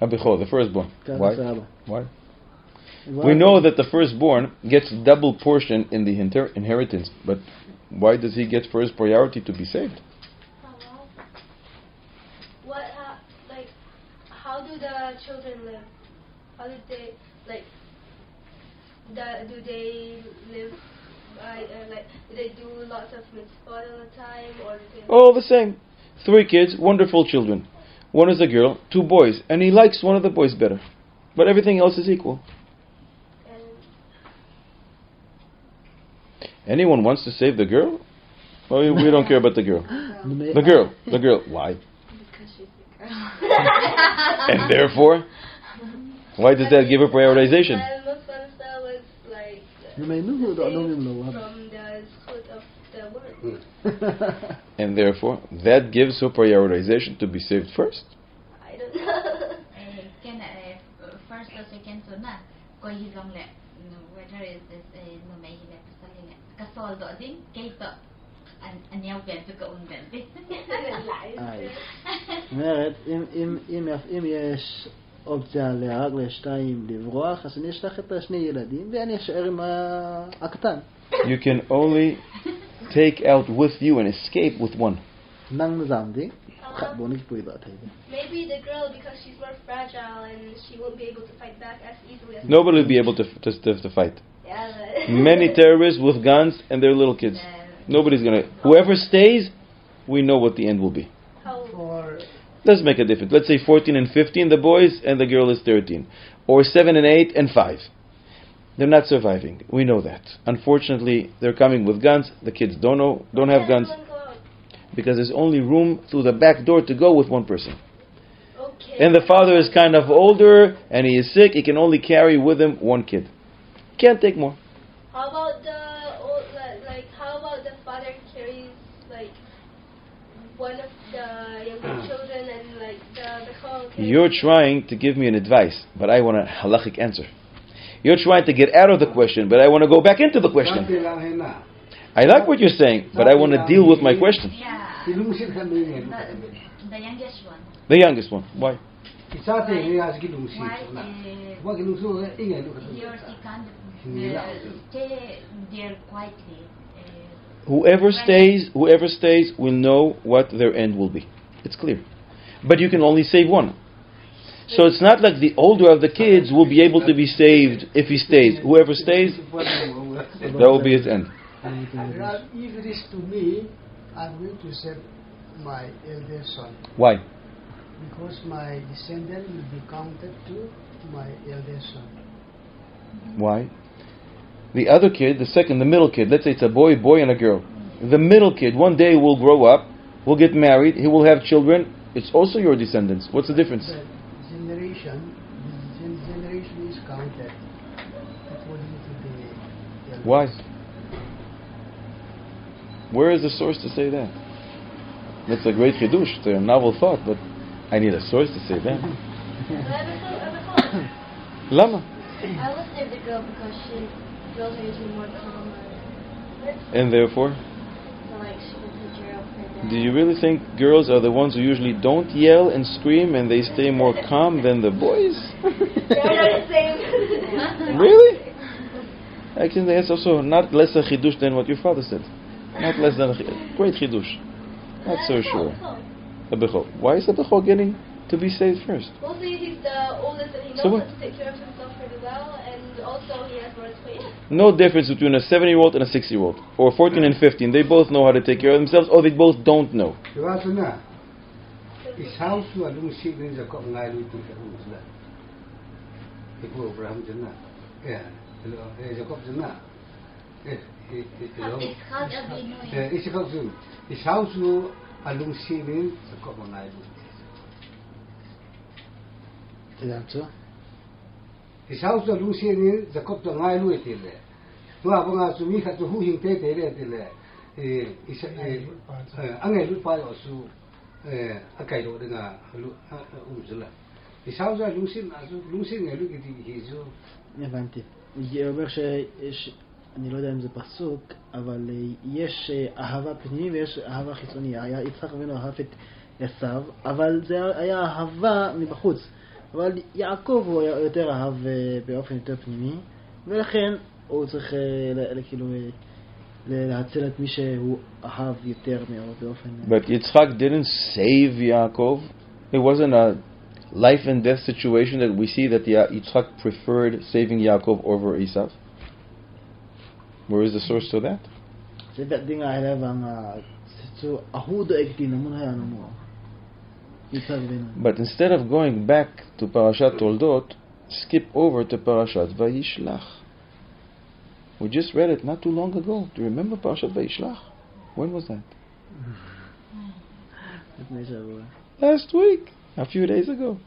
Abechor, the firstborn. Why? Why? We know that the firstborn gets double portion in the inter- inheritance, but why does he get first priority to be saved? What, how, like, how do the children live? How do they, like, the, do they live? By, uh, like, do they do lots of mitzvot all the time, or all the same? Three kids, wonderful children. One is a girl, two boys, and he likes one of the boys better. But everything else is equal. Anyone wants to save the girl? Well, we- we don't care about the girl. The girl, the girl. Why? because she's a girl. *laughs* And therefore, why does that give her prioritization? *laughs* And therefore, that gives her prioritization to be saved first. I don't know. *laughs* Eh, can eh, first or second so na ko hilong le no, whether is this eh, no may hile pasali le kasol do din kay to an anyaw ben to ka un ben איי. אומרת, אם- אם- אם אם יש אופציה להרג לשתיים לברוח, אז אני אשלח את השני ילדים ואני אשאר עם ה- הקטן. You can only *laughs* take out with you and escape with one. Uh-huh. Maybe the girl, because she's more fragile and she won't be able to fight back as easily as Nobody will be able to, to, to, to fight. Yeah, *laughs* Many terrorists with guns and their little kids. Yeah. Nobody's going to. Whoever stays, we know what the end will be. Let's make a difference. Let's say 14 and 15, the boys, and the girl is 13. Or 7 and 8 and 5. They're not surviving. We know that. Unfortunately, they're coming with guns. The kids don't know, don't have guns Everyone go out. because there's only room through the back door to go with one person. Okay. And the father is kind of older and he is sick. He can only carry with him one kid. Can't take more. How about the old, like, how about the father carries like one of the younger *clears throat* children and like the the You're trying to give me an advice, but I want a halachic answer. You're trying to get out of the question, but I want to go back into the question. Sabi lang hen na. I like what you're saying, but I want to deal with my question. Yeah. Kilungsit kan ni The, the youngest one. The youngest one. Why? Isa te ni as kilungsit Why Wa kilungsit ingay lu he or she can't Yeah. Uh, uh, stay there quietly? Uh, Whoever stays, whoever stays will know what their end will be. It's clear. But you can only save one. So it's not like the older of the kids will be able to be saved if he stays. Whoever stays, that will be his end. If it is to me, I'm going to save my eldest son Why? because my descendant will be counted to my eldest son. Why? The other kid, the second, the middle kid, let's say it's a boy, boy, and a girl. The middle kid one day will grow up, will get married, he will have children. It's also your descendants. What's the difference? The generation, the gen- generation is counted according to the eldest. Why? Where is the source to say that? That's a great chidush. It's a novel thought, but I need a source to say that. *coughs* Lama. I would save the girl because she girls are usually more calmer. And therefore, So like she can take care of her dad. Do you really think girls are the ones who usually don't yell and scream and they stay more calm than the boys? They're not the same. Really? I think that's also not less a chidush than what your father said. Not less than a chi- great chidush. Not so sure. A bechor. Why is the bechor getting to be saved first? Mostly he's the oldest and he knows So what? how to take care of himself pretty well and also he has more experience. No difference between a seven-year-old and a six-year-old, or 14 and 15. They both know how to take care of themselves, or they both don't know. Diba so Isausda Lucy ni zakop to ngai lu itile. Tu abonga sumi kha tu hu hing pe te le itile. Eh isa eh ange lu pa yo su eh akai ro de nga lu um zula. Isausda Lucy ma su Lucy ni lu gidi hi zo. הבנתי. זה אומר שיש, אני לא יודע אם זה פסוק, אבל יש אהבה פנימית ויש אהבה חיצונית. יצחק אבינו אהב את עשיו, אבל זה היה אהבה מבחוץ. אבל יעקב הוא היה יותר אהב אה, באופן יותר פנימי, ולכן הוא צריך אה, ל- ל- כאילו אה, ל- להציל את מי שהוא אהב יותר מאוד באופן... But Yitzchak didn't save Yaakov. It wasn't a life and death situation that we see that Ya- Yitzchak preferred saving Yaakov over Esav. Where is the source to that? But instead of going back to Parashat Toldot, skip over to Parashat Vayishlach. We just read it not too long ago. Do you remember Parashat Vayishlach? When was that? Last week, a few days ago.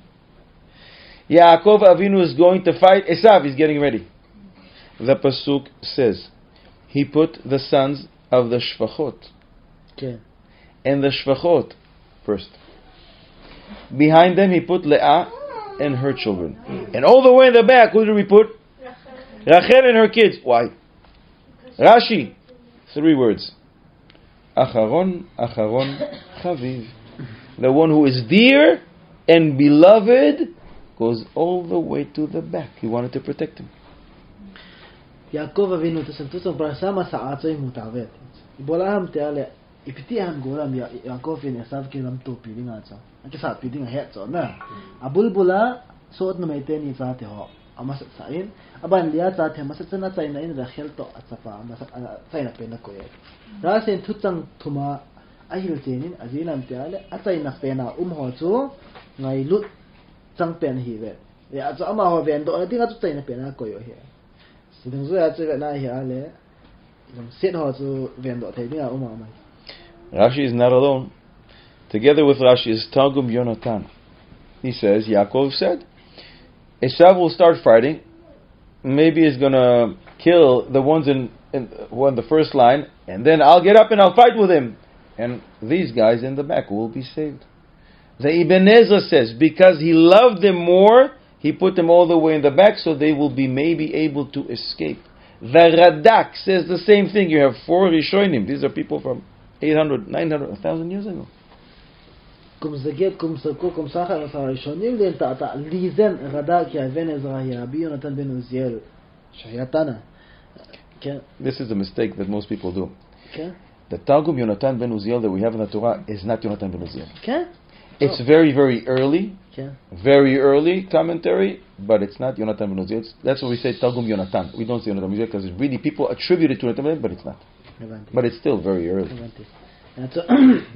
Yaakov Avinu is going to fight Esav. He's getting ready. The pasuk says, he put the sons of the Shfachot. Okay. And the Shfachot, first, Behind them, he put Leah and her children, and all the way in the back, who did we put? Rachel and her kids. Why? Rashi, three words. Acharon, Acharon, Chaviv. The one who is dear and beloved goes all the way to the back. He wanted to protect him. Ale ipiti ham golam ya Yaakov in esav ke lam to piling acha. Ake sa piling a het so na. Abul bola sot na maite ni sa te ho. Amas sain aban liya sa te mas tsana tsai na in Rachel to atsafa mas tsai na pena ko ye. Rasen tutsang thuma ahil tenin azilam te ale atsai na pena um ho chu ngai lut chang pen hi ve. Ya cho ama ho ven do na tinga chu tsai na pena ko yo he. so ding zo ya zhe na hi a le dong set ho zu ven do thei dia uma mai Rashi is not alone. Together with Rashi is Targum Yonatan. He says, Yaakov said, Esav will start fighting. Maybe he's going to kill the ones in, in in the first line, and then I'll get up and I'll fight with him. And these guys in the back will be saved. The Ibn Ezra says, because he loved them more, he put them all the way in the back so they will be maybe able to escape. The Radak says the same thing. You have four Rishonim. These are people from 800, 900, 1,000 years ago. kum zaget kum sarko kum sacha sa rishonim len ta ta lizen gada ki aven ezra hi abi yonatan ben uziel shayatana כן, This is a mistake that most people do. כן, The Targum Yonatan ben Uziel that we have in the Torah is not Yonatan ben Uziel. כן, It's very, very early, כן. very early commentary, but it's not Yonatan ben Uziel. It's- That's what we say Targum Yonatan. We don't say Yonatan ben Uziel because it's really people attribute it to Yonatan ben Uziel, but it's not. הבנתי. But it's still very early. הבנתי. אז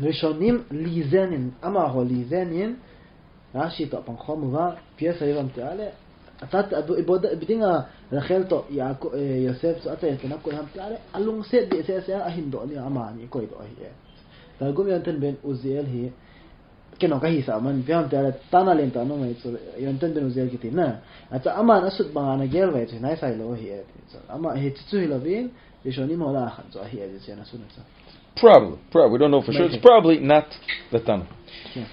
ראשונים ליזנין, אמר הו ליזנין, רש"י תו פנחו מובא, פייס היבם תעלה, אתה בדינga רחל תו יוסף צו אתה יתנה כל הם תעלה, אלונג סט בי סט סט אהין דו לי אמאני קוי דו אהיה. תרגום יונתן בן עוזיאל היא כנו כהי סאמן פיהם תעלה תנה להם תנו מייצו יונתן בן עוזיאל כתים נה אתה אמן אסות בנה גר וייצו נאי סאי לא היא אמה הציצו הלווין ראשונים הולה אחת זו היא אדיסיה נסו נסו Probably, probably. We don't know for sure. It's Maybe. probably not the Tana. Yeah.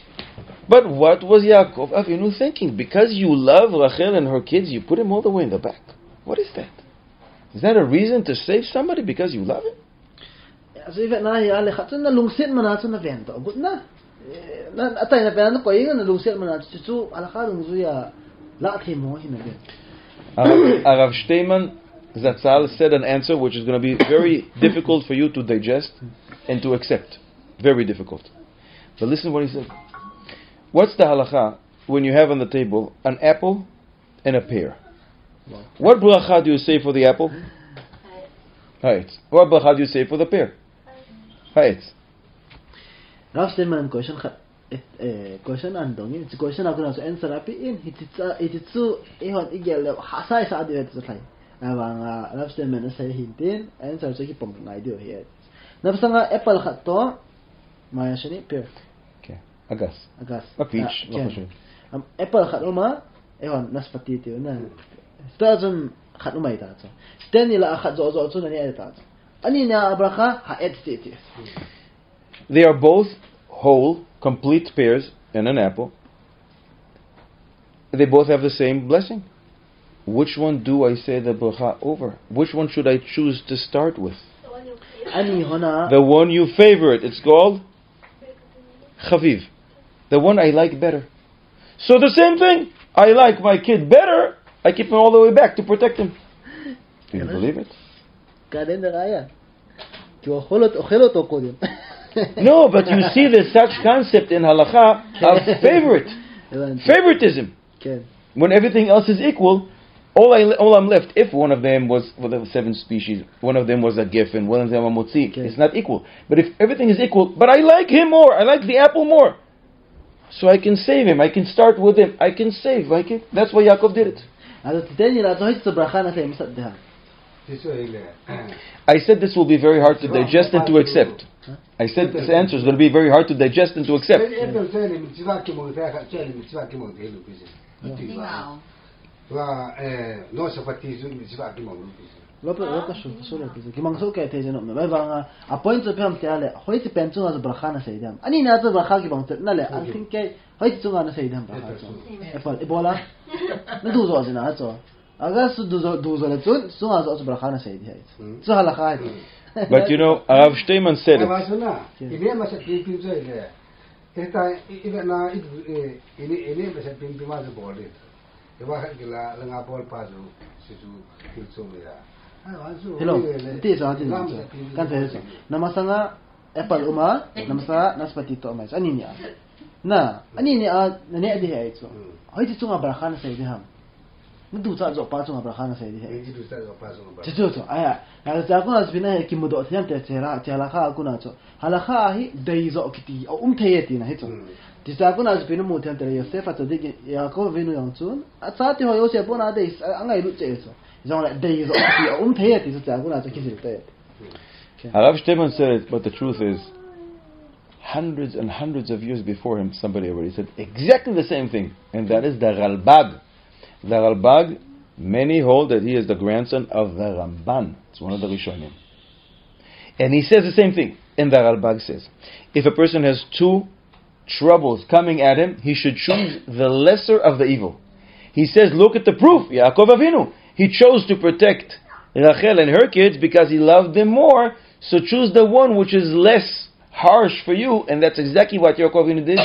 But what was Yaakov Avinu thinking? Because you love Rachel and her kids, you put him all the way in the back. What is that? Is that a reason to save somebody because you love him? Also ich na ja le khatun na lungsit mana tsu na vento. Gut na. Na atay na pena ko yin na lungsit mana tsu tsu ala kha lung zuya la thi mo hin na ben. Arav Arav Steinman Zatzal said an answer which is going to be very difficult for you to digest and to accept. Very difficult. But listen what he said. What's the halacha when you have on the table an apple and a pear? What bracha do you say for the apple? Hayetz. What bracha do you say for the pear? Hayetz. Rav Steinman question khat question an dong yin question akuna so answer api in hititsa hititsu e hon igel le hasai sa adi vet awang nafs dia mana saya hintin, dan saya rasa kita pemberi idea here. Nafs tengah apple kat to, maya pear. Agas. Agas. A peach. Am apple kat rumah, ehon nafs pati na. Tazum kat rumah itu tazum. Stand ni lah kat zo nani ada. Ani ni abraka ha ed state. They are both whole, complete pairs in an apple. They both have the same blessing which one do I say the bracha over? Which one should I choose to start with? The one you favorite. It's called chaviv. The one I like better. So the same thing. I like my kid better. I keep him all the way back to protect him. Do you believe it? *laughs* no, but you see there's such concept in halacha of favorite. *laughs* Favoritism. When everything else is equal, all, I, all I'm left, if one of them was, well, there seven species, one of them was a giffen, one of them a motzi, okay. it's not equal. But if everything is equal, but I like him more, I like the apple more, so I can save him, I can start with him, I can save, I can, that's why Yaakov did it. I said this will be very hard to digest and to accept. I said this answer is going to be very hard to digest and to accept. va, eh, no se fatizo mi va di mong lo pe lo ka shu shu le ki ki mang so ke te je no me ba nga a point to pem te ale hoi ti pen na bra khana se idam ani na to bra kha ki bang te na le an tin ke hoi ti na se idam bra kha e pa e bola na du zo na to aga su du zo du zo le tun su na zo bra khana se idai so hala kha but you know Rav Steinman said it ile ma se ki ki zo ile eta ile na ile ile ma se pim pim ma zo bolit yuwa hati la nga bol pa zu si zu ki zu mi ra Hello, ti zo hati nga kan tsa hesi namasa nga apple uma namasa nga naspati to ma ani ni a na ani ni a nani adi hai zu hai ti zu nga bara khana sa idi ham. Ni du tsa zo pa zu nga bara khana sa idi hai. Ni du tsa zo pa zu nga bara ti zu zo aya ya za ku na zbina ki mu do tsyam te tsera tsyala kha ku na zo hala kha hi dai zo kiti o um te yeti na hi zu Yosef ato dik Yaakov vinu yang chun. Atsati ho Yosef bona de angai lu che so. zong la dei zo ti um the ti zo ta guna zo kizil te Arav Steinman said but the truth is, hundreds and hundreds of years before him, somebody already said exactly the same thing, and that is the Ralbag. The Ralbag, many hold that he is the grandson of the Ramban. It's one of the Rishonim. And he says the same thing. And the Ralbag says, if a person has two troubles coming at him, he should choose the lesser of the evil. He says, look at the proof. Yaakov Avinu. He chose to protect Rachel and her kids because he loved them more. So choose the one which is less harsh for you, and that's exactly what Yaakov Avinu did.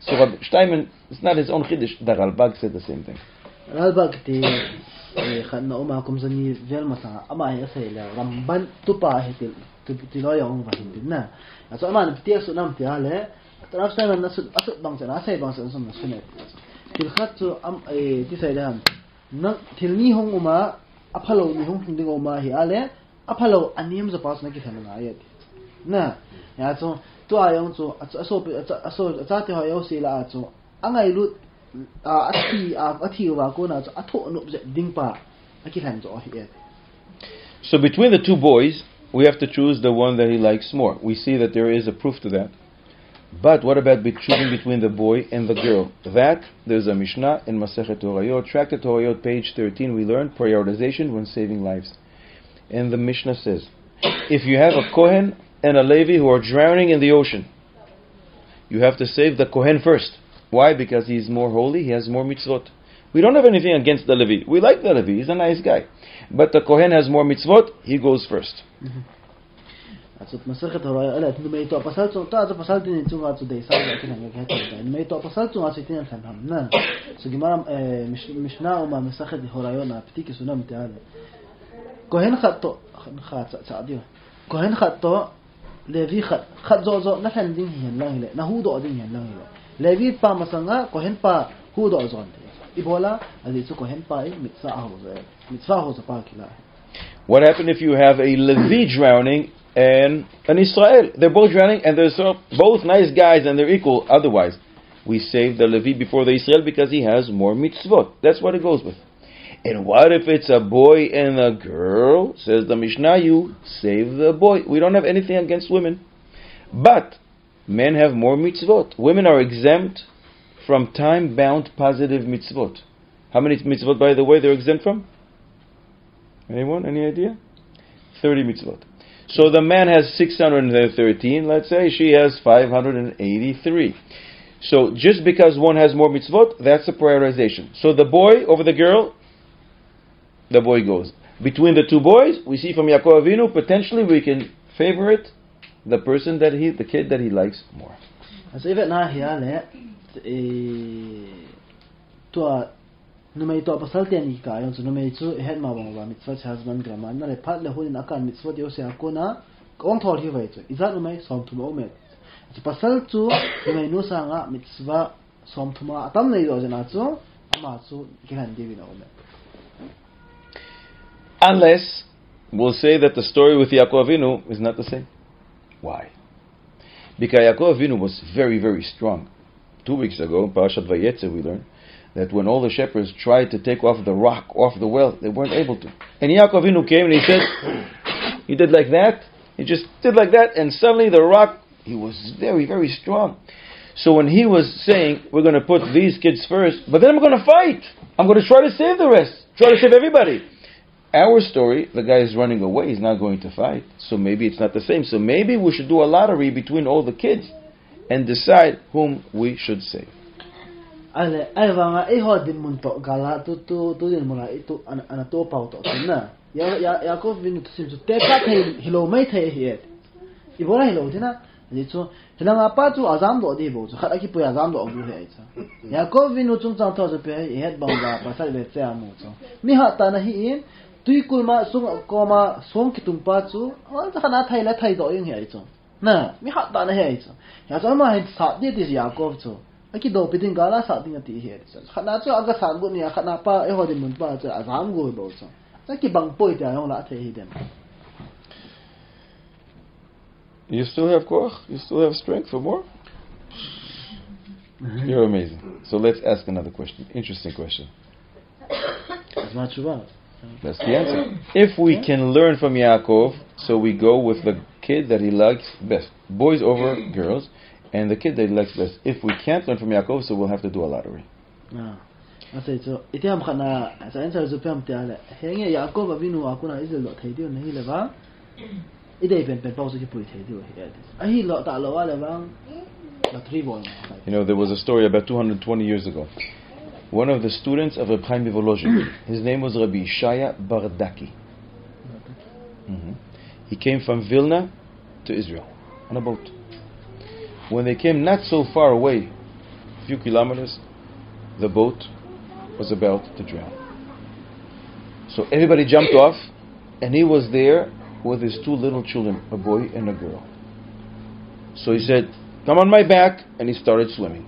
so Rabbi Steinman, it's not his own chiddush. The Ralbag said the same thing. Ralbag ti khan na uma kum zani vel masa ama ya sai la ramban tupa he til ti lo yong va hin So between the two boys, we have to choose the one that he likes more. We see that there is a proof to that. But what about choosing between the boy and the girl? That there's a Mishnah in Masechet Horayot, Tractate Horayot, page 13. We learn prioritization when saving lives, and the Mishnah says, if you have a Kohen and a Levi who are drowning in the ocean, you have to save the Kohen first. Why? Because he's more holy, he has more mitzvot. We don't have anything against the Levi. We like the Levi, he's a nice guy. But the Kohen has more mitzvot, he goes first. Mm-hmm. Hora ala tu mai to pasal pasal ga tin ga ta ta mai to pasal ham na so gimara mishna ma masakhat hora yo na pti ki sunam kohen khat kohen levi khat khat zo zo na lang le na hu do lang le levi pa masanga kohen pa hu do zo ibola kohen pa mitsa ho zo mitsa ho zo pa kila What happened if you have a Levi drowning and an Israel? They're both drowning and they're so, both nice guys and they're equal otherwise. We save the Levi before the Israel because he has more mitzvot. That's what it goes with. And what if it's a boy and a girl? Says the Mishnah, you save the boy. We don't have anything against women. But men have more mitzvot. Women are exempt from time bound positive mitzvot. How many mitzvot, by the way, they're exempt from? Anyone? Any idea? 30 mitzvot. So the man has 613, let's say, she has 583. So just because one has more mitzvot, that's a prioritization. So the boy over the girl, the boy goes. Between the two boys, we see from Yaakov Avinu, potentially we can favorite the person that he, the kid that he likes more. To pasal ka chu ma bang ba mitzvah husband grama na le phat le akan kong hi vai chu som chu pasal chu som atam nei do jana chu ama chu na Unless we'll say that the story with Yaakov Avinu is not the same. Why? Because Yaakov Avinu was very, very strong. Two weeks ago, Parashat Vayetze, we learned that when all the shepherds tried to take off the rock off the well, they weren't able to. And Yaakov Avinu came and he said, he did like that, he just did like that, and suddenly the rock, he was very, very strong. So when he was saying, we're going to put these kids first, but then I'm going to fight. I'm going to try to save the rest, try to save everybody. Our story, the guy is running away, he's not going to fight. So maybe it's not the same. So maybe we should do a lottery between all the kids and decide whom we should save. Ale ai wa nga e ho din mun to gala tu tu tu din mun ai tu an an to pau to na ya ya ya ko vin tu sim tu te pa thai hilo mai thai hi et i bona hilo dina ni chu hilanga pa chu azam do di bo chu khata ki pu azam do bu he cha ya ko vin chung chang to zo pe het bang ba pa sa le che amu chu mi ha ta na hi in tui kul ma sung ko ma song ki tum pa chu ha cha na thai la thai do yin he chu na mi ha ta na he chu ya cha ma hin sa di di ya ko chu aki do pitin gala sa ting ati he cha khana chu aga san bu ni khana pa e ho din mun pa cha azam go bo chu cha ki bang poi ta yong la the hi den You still have koach? You still have strength for more? Mm-hmm. You're amazing. So let's ask another question. Interesting question. az ma chu That's the answer. If we can learn from Yaakov, so we go with the kid that he likes best. Boys over girls, and the kid he likes best. If we can't learn from Yaakov, so we'll have to do a lottery. Ah. Ase cho itiam khana sa answer zu pem tia le henge Yaakov avinu akuna Israel lo thei dio nahi le ba idei pen pen pause ki pui thei dio he ahi lo ta lo wa le bang la tri boy You know, there was a story about 220 years ago. One of the students of Reb Chaim Volozhin, *coughs* his name was Rabbi Shaya Bardaki. Mhm. He came from Vilna to Israel on a boat. When they came not so far away, a few kilometers, the boat was about to drown. So everybody jumped off, and he was there with his two little children, a boy and a girl. So he said, Come on my back, and he started swimming.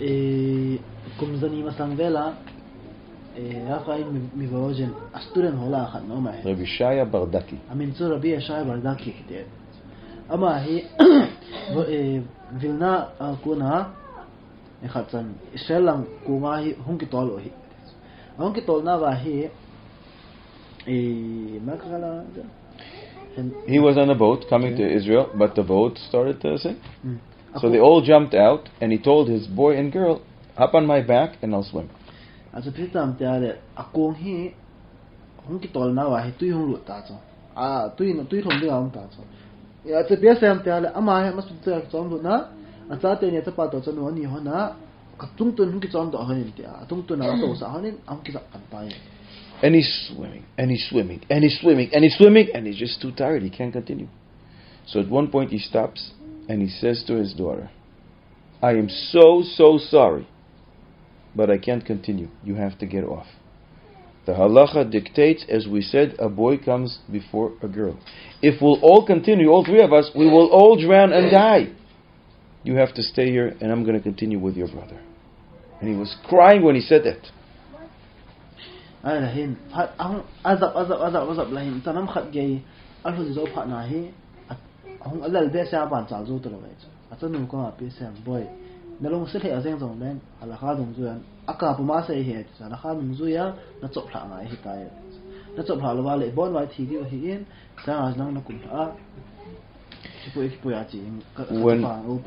e kum zani masang vela e akai mi vojen a student hola khat no mai Rabbi Shaya Bardaki. amin chu rabi shai bardaki kite ama hi *coughs* vo eh, vilna a kuna eh, khatsan israelang kunga hi hungki tol hi hungki tol na wa hi eh, e makala He was on a boat coming to hmm. Israel, but the boat started to sink. Mm. So they all jumped out, and he told his boy and girl, Hop on my back, and I'll swim. also pitam te ale akong hi hung ki tol na wa hi tui hung lu ta cho a ah, tui no tui thong de ang ta cho ya te pia sam te ale ama he mas tu ya chong na a ka tung tun a tung tun ye And he's swimming, and he's swimming, and he's swimming, and he's swimming, and he's just too tired. He can't continue. So at one point he stops, and he says to his daughter, I am so, so sorry, but I can't continue. You have to get off. The halacha dictates, as we said, a boy comes before a girl. If we'll all continue, all three of us, we will all drown and die. You have to stay here, and I'm going to continue with your brother. And he was crying when he said that. Zong len ala kha dong aka pu ma se he kha dong na chop hi na chop ba le bon wa thi hi in sa a nang na kum ji ka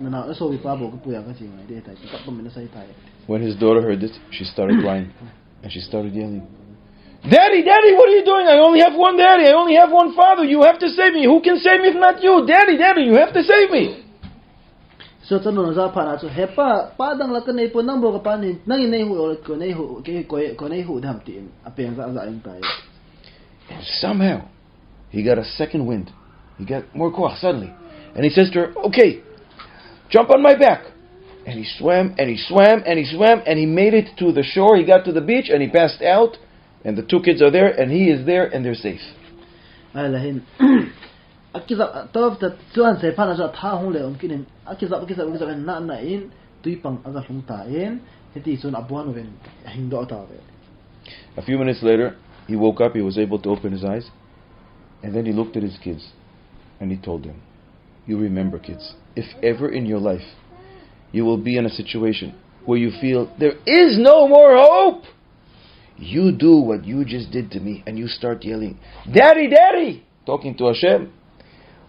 na so wi pa bo ka ji ngai de ta ka pa min sa ta When his daughter heard this, she started crying and she started yelling, Daddy, Daddy, what are you doing? I only have one daddy. I only have one father. You have to save me. Who can save me if not you? Daddy, Daddy, you have to save me. So chan no za pha na chu he pa dang la kanai po nang bo ka pa ni nang nei hu o ko nei hu ke ko ko nei hu dham ti a pe za za in And somehow, he got a second wind. He got more koach suddenly. And he says to her, Okay, jump on my back. And he swam, and he swam, and he swam, and he made it to the shore. He got to the beach, and he passed out. And the two kids are there, and he is there, and they're safe. ai la hin *clears throat* a ki za to ta chuan se phana za tha hung le on kin za na na in tui pang a za hlung ta in he ti chun ven hing do ta ve. A few minutes later, he woke up, he was able to open his eyes, and then he looked at his kids and he told them, You remember, kids, if ever in your life you will be in a situation where you feel there is no more hope, you do what you just did to me and you start yelling, Daddy, Daddy, talking to Hashem.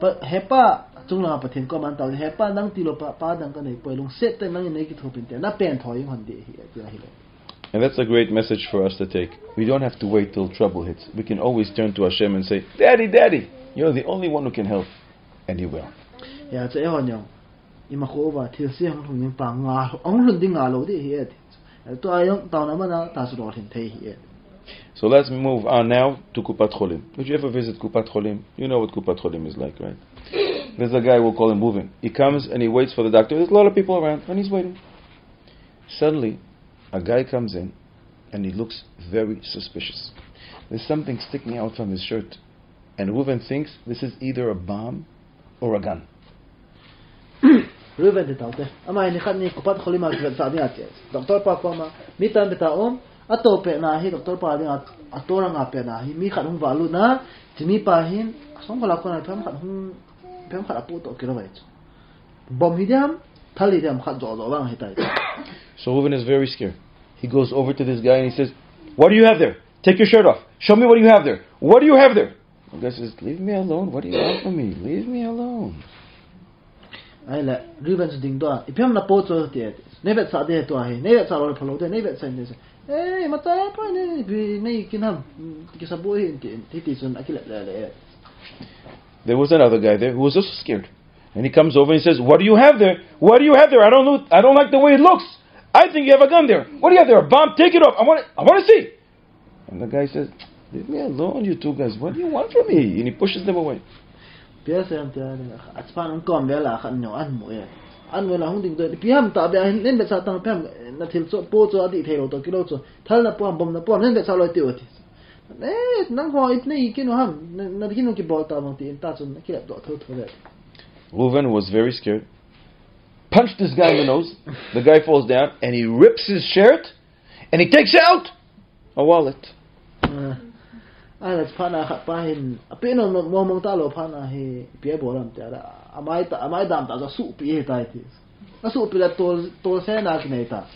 pa hepa chung la pa thin ko man ta hepa nang ti lo pa pa dang ka nei poi long set te nang nei ki thopin te na pen thoi hon de hi ti hi And that's a great message for us to take. We don't have to wait till trouble hits. We can always turn to Hashem and say, Daddy, Daddy, you're the only one who can help. And He will. ya che hon yong i ma kho ba thil si hang thung ning pa nga ong lun ding nga lo de hi et to ayong taw na ma na ta su ro thin hi et So let's move on now to Kupat Cholim. Did you ever visit Kupat Cholim? You know what Kupat Cholim is like, right? *clears throat* There's a guy, we'll call him Reuven. He comes and he waits for the doctor. There's a lot of people around, and he's waiting. Suddenly, a guy comes in, and he looks very suspicious. there's something sticking out from his shirt. And Reuven thinks this is either a bomb or a gun. *clears throat* Reuven titaute. Ama ini khat ni kupat kholi ma gvet sa dia tes. Doktor ato pe na hi doktor pa dia atora nga pe na hi mi khat hung valu na timi pa hin song kala ko na khat hung pam khat apu to kiro vai. Bom hidiam thali diam khat zo zo wang hitai. So Reuven is very scared. He goes over to this guy and he says, What do you have there? Take your shirt off. Show me what you have there. What do you have there? The guy says, Leave me alone. What do you want from me? Leave me alone. ai la Reuven ding doa ipiam na po zo tie ne vet sa de to hi ne vet sa lo phalo de ne vet sa ne eh mata pa ne bi ne kinam ki sa bo hi ti ti ti sun akila There was another guy there who was also scared. And he comes over and says, What do you have there? What do you have there? I don't know I don't like the way it looks. I think you have a gun there. What do you have there? A bomb? Take it off. I want I want to see. And the guy says, Leave me alone, you two guys. What do you want from me? And he pushes them away. Pia sem tia ne at pan ang kom bela khan no an mo ye an wala hung ding de piam ta be nen be sa tang piam na thil cho po cho adi thelo to kilo cho thal na bom na nen sa lo ti oti ne nang ho it nei kino ham na kino ki bol ta ti ta chun na do tho tho le Reuven was very scared. Punched this guy in the nose. The guy falls down and he rips his shirt and he takes out a wallet. Ah. Ah, a la pa na kha pa hin a pe no mo mo ta lo pa he pia bo lam tia la amai ta amai dam ta su pi he ta ti. A su pi la to to se na ki nei ta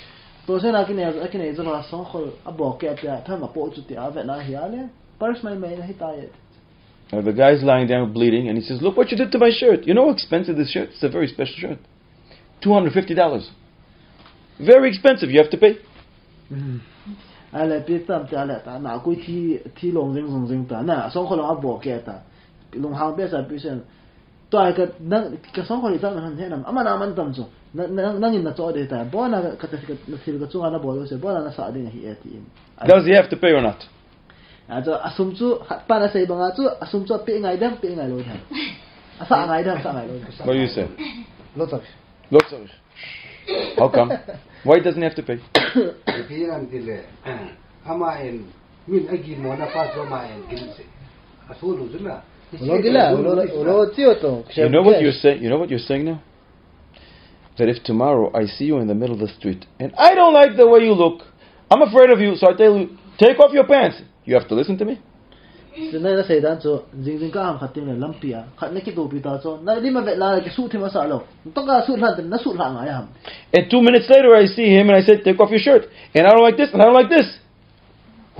to se na ki a ki nei zo la khol a bo ke ta ma po chu ti a ve na hi ale mai mai hi ta ye uh, the guy's lying down bleeding and he says, Look what you did to my shirt. You know how expensive this shirt? It's a very special shirt. $250. Very expensive. You have to pay. a la pi tam ta ta na ku ti ti long jing song jing ta na khol a bo ke ta long hang be sa pi sen Does he have to pay or not? a cho asum chu hat pa na sei banga chu asum chu pe dam pe ngai lo tha a sa ngai dam sa ngai lo What you say? lo ta Look, sorry. How come? Why doesn't he have to pay? Pi ran ti le. Ama en min agi mo na pa zo ma en gin se. Zula. Lo gila lo lo ti o to You know what you're saying? You know what you're saying now? That if tomorrow I see you in the middle of the street and I don't like the way you look, I'm afraid of you, so I tell you, take off your pants. You have to listen to me. na na sei cho jing jing ka ham khatim le lampia khat na ki do pi cho na di ma la ki su thi sa lo to ka su lan na su la nga ham And two minutes later, I see him and I said, take off your shirt. And I don't like this and I don't like this.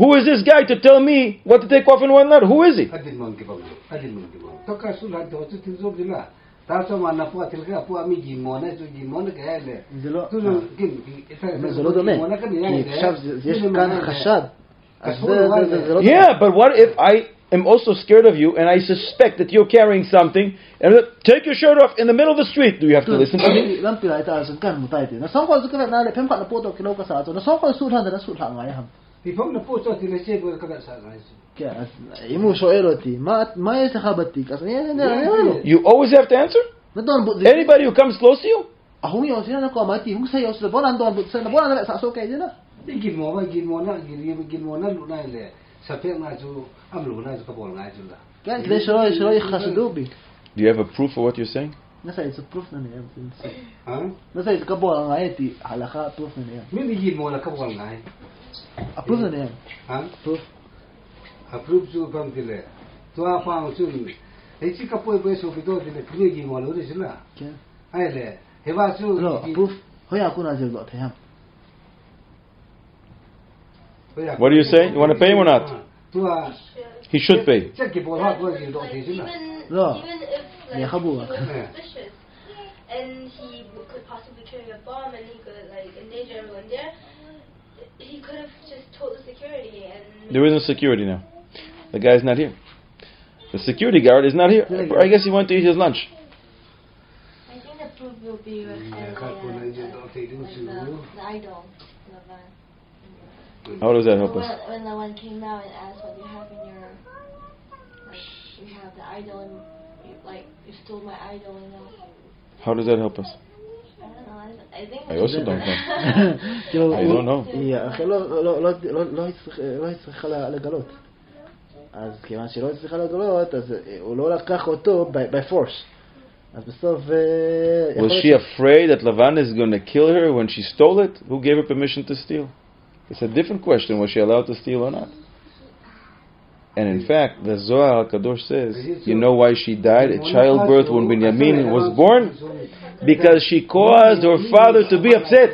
Who is this guy to tell me what to take off and what not? Who is he? Adin mon ki bang. Adin mon ki bang. To ka su la do tu tin zo zula. So ma na pu atil ka pu ami gi mo na zu gi mo na ka le. zelo Tu zo gin ki ta zelo do me mo na ka ni ya ki shab yesh kan khashad Ka su Zelo- wa zelo- le. zelo- Yeah, but what if I am also scared of you and I suspect that you're carrying something and take your shirt off in the middle of the street? Do you have to listen to me? You always have to answer? na don bu Anybody who comes close to you? Do you have a proof for what you're saying? na sa it's proof na ne am Ha? na sa ka bo nga ye ti halakha proof na ne Min gi mo na ka bol nga. a proof na ne Ha? proof approve su pam ti le. Tu a fa su ni. E chi ka po po so bi do ti le kri gi mo lo ri la. ke Ai le. He ba su lo proof ho ya ku na je do the ham What do you say? You want to pay him or not? Tu He should pay. Check ki bo ha ko gi do ti Even, la. Even if like, he was suspicious and he could possibly carry a bomb and he could like endanger everyone there, he could have just told the security and There isn't security now. The guy's not here. The security guard is not here. I guess he went to eat his lunch. I think the proof will be with the, ka ko na je do ti du with su. the, the idol. How does that help when, us? when the one came out and asked what you have in your, like, you have the idol and, you, like, you stole my idol, you know. How does that help us? I don't know. I, I think. I also don't know. Yo, I don't know. Yeah, lo lo lo lo lo lo lo khala ala galot. אז כיוון שלא הצליחה לגלות, אז אה, הוא לא לקח אותו by, by force. אז בסוף... אה, יכול Was להיות she afraid that Lavan is going to kill her when she stole it? Who gave her permission to steal? It's a different question. Was she allowed to steal or not? And in fact, the Zohar HaKadosh says, you know why she died at childbirth when Binyamin was born? Because she caused her father to be upset.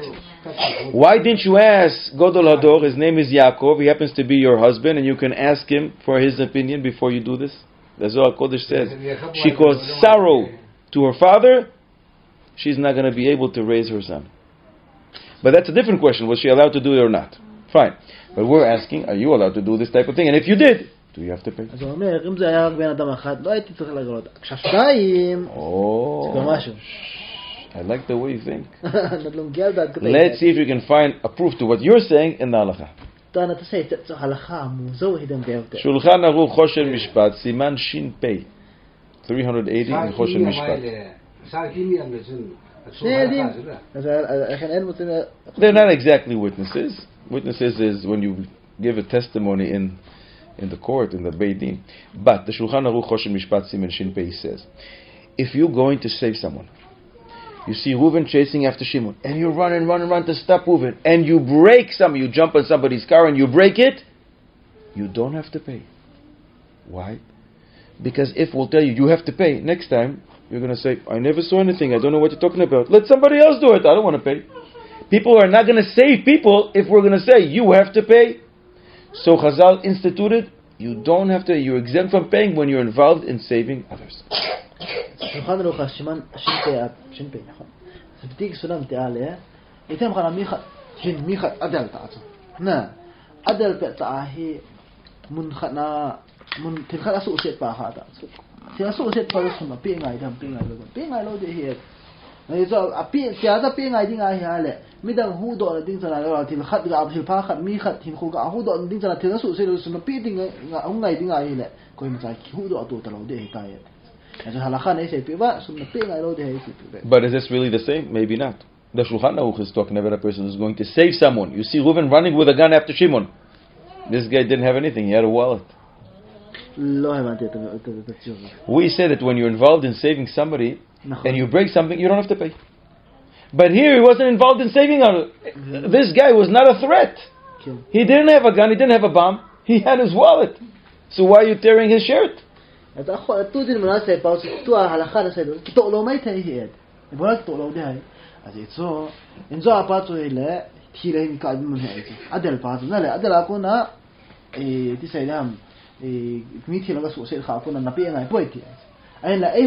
Why didn't you ask Godol Hador? His name is Yaakov. He happens to be your husband, and you can ask him for his opinion before you do this. The Zohar Kodesh says she caused sorrow to her father. She's not going to be able to raise her son. But that's a different question. Was she allowed to do it or not? Fine. But we're asking, are you allowed to do this type of thing? And if you did, do you have to pay? אז הוא אומר, אם זה היה רק בן אדם אחד, לא הייתי צריך לגלות. עכשיו שתיים, זה כבר Oh, משהו. I like the way you think. *laughs* Let's see if you can find a proof to what you're saying in the halacha. Shulchan Aruch Choshen Mishpat, Siman Shin Pei, 380 in Choshen Mishpat. They're not exactly witnesses. Witnesses is when you give a testimony in in the court, in the Beit Din. But the Shulchan Aruch Choshen Mishpat, Siman Shin Pei says, if you're going to save someone, you see Reuven chasing after Shimon, and you run and run and run to stop Reuven, and you break some, you jump on somebody's car and you break it, you don't have to pay. Why? Because if we'll tell you you have to pay, next time you're going to say, I never saw anything, I don't know what you're talking about. Let somebody else do it, I don't want to pay. People are not going to save people if we're going to say you have to pay. So Chazal instituted, you don't have to, you're exempt from paying when you're involved in saving others. שולחן ערוך השימן שינפי שינפי נכון. אז בדיוק סולם תעלה, איתם חנה מיחת שין מיחת אדל תעצו. נא, אדל פתעה היא מונחנה מונ תלחת אסור שאת פעחה תעצו. תעשו שאת פעחה סומה פי ngài đam pי ngài luôn pי ngài luôn thì hiện so but is this really the same? Maybe not. The shulchan aruch is talking about a person who's going to save someone. You see Reuven running with a gun after Shimon. This guy didn't have anything. He had a wallet. We say that when you're involved in saving somebody, נכון. and you break something, you don't have to pay. But here he wasn't involved in saving others. This guy was not a threat. כן. He didn't have a gun, he didn't have a bomb, he had his wallet. So why are you tearing his shirt? אז אחו, tu din mana sai pau tu a halakha da sai do ki to lo mai tai hiet. E bona ki to lo dai. Az itso in zo apa to ile ti le mi ka bi mun hai. Adel pa na le adel ko na e ti ani i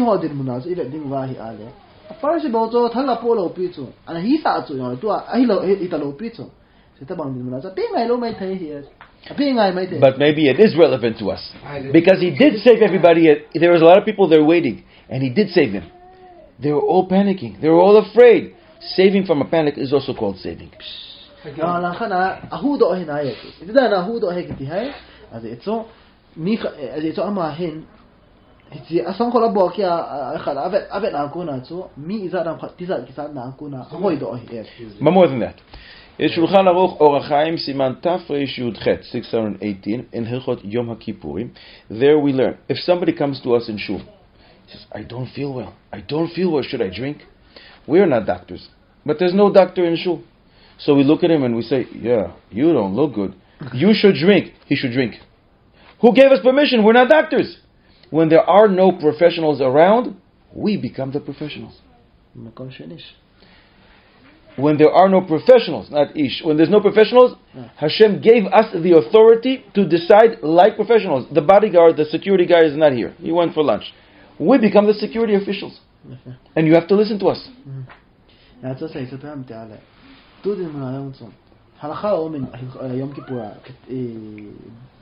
but maybe it is relevant to us because he did save everybody. There was a lot of people there waiting, and he did save them. They were all panicking. They were all afraid. Saving from a panic is also called saving. נא, ההודו הן היית. אתה יודע, ההודו היית היא, אז יצוא, אז יצוא אמה הן, אסון כל הבוא כי אחד, אבד נעקו נעצו, מי איזה אדם תיזה כיסד נעקו נע, הוידו היית. But more than that. In Shulchan Aruch Orachaim Siman Taf Reish Yudchet 618 in Hilchot Yom HaKippurim, there we learn if somebody comes to us in shul, he says, "I don't feel well. I don't feel well. Should I drink?" We are not doctors, but there's no doctor in shul, so we look at him and we say, "Yeah, you don't look good. You should drink. He should drink." Who gave us permission? We're not doctors. when there are no professionals around, we become the professionals. When there are no professionals, not ish, when there's no professionals, Hashem gave us the authority to decide like professionals. The bodyguard, the security guy is not here. He went for lunch. We become the security officials. And you have to listen to us. יעצו סי ספרם תעלה. tu din muna yung son. Halakha o min yom kippur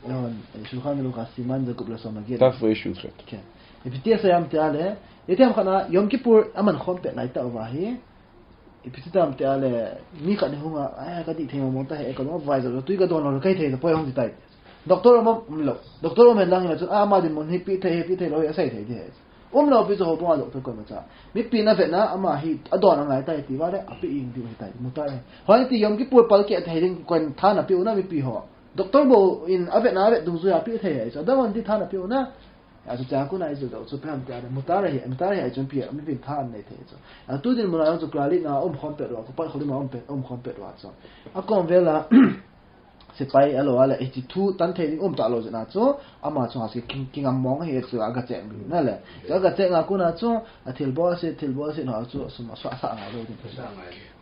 yon shulchan aruch siman זה קובלה סום מגיע. תף ריש י"ח. כן. ופתיע סיים תעלה, יתם חנה יום כיפור אמן חום פה לאיתה ובהי. ipisitam te ale mi ka ne hunga ay ka di thema monta he ka no advisor tu ga don lo kai the po hong ditai doctor mo lo doctor mo lang la a ma din mon Hi pi the hi pi the lo ya sai the de um lo pi zo ho bo lo pe ko ma cha mi pi na ve na ama hi adon ngai tai ti wa de api ing di tai mu tai ho ti yom ki pur pal ke the ring kon tha na pi una mi pi ho doctor bo in avet na avet dung zu ya pi the ya so da wan ti tha na pi na ya so cha ku na iso do so pam ta da mutare hi mutare hi chon pi mi pin tha ne the so a tu din mo na so klali na om khom pe ro ko pa kholi ma om pe om khom pe ro so a kon vela se pai alo ala 82 tan the om ta lo na ama king king am mong he aga che mi na le aga che nga ku na so a bo se til bo se na so so ma sa nga lo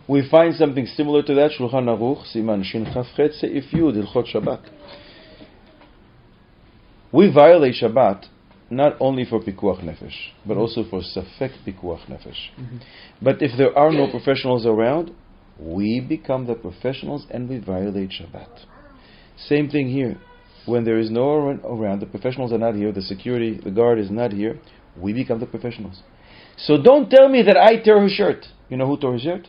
We find something similar to that, Shulchan Aruch, Siman Shin Chafchet, Seif Yud, Hilchot Shabbat. We violate Shabbat not only for Pikuach Nefesh, but also for Safek Pikuach Nefesh. Mm-hmm. But if there are no professionals around, we become the professionals and we violate Shabbat. Same thing here. When there is no one around, the professionals are not here, the security, the guard is not here, we become the professionals. So don't tell me that I tore his shirt. You know who tore his shirt?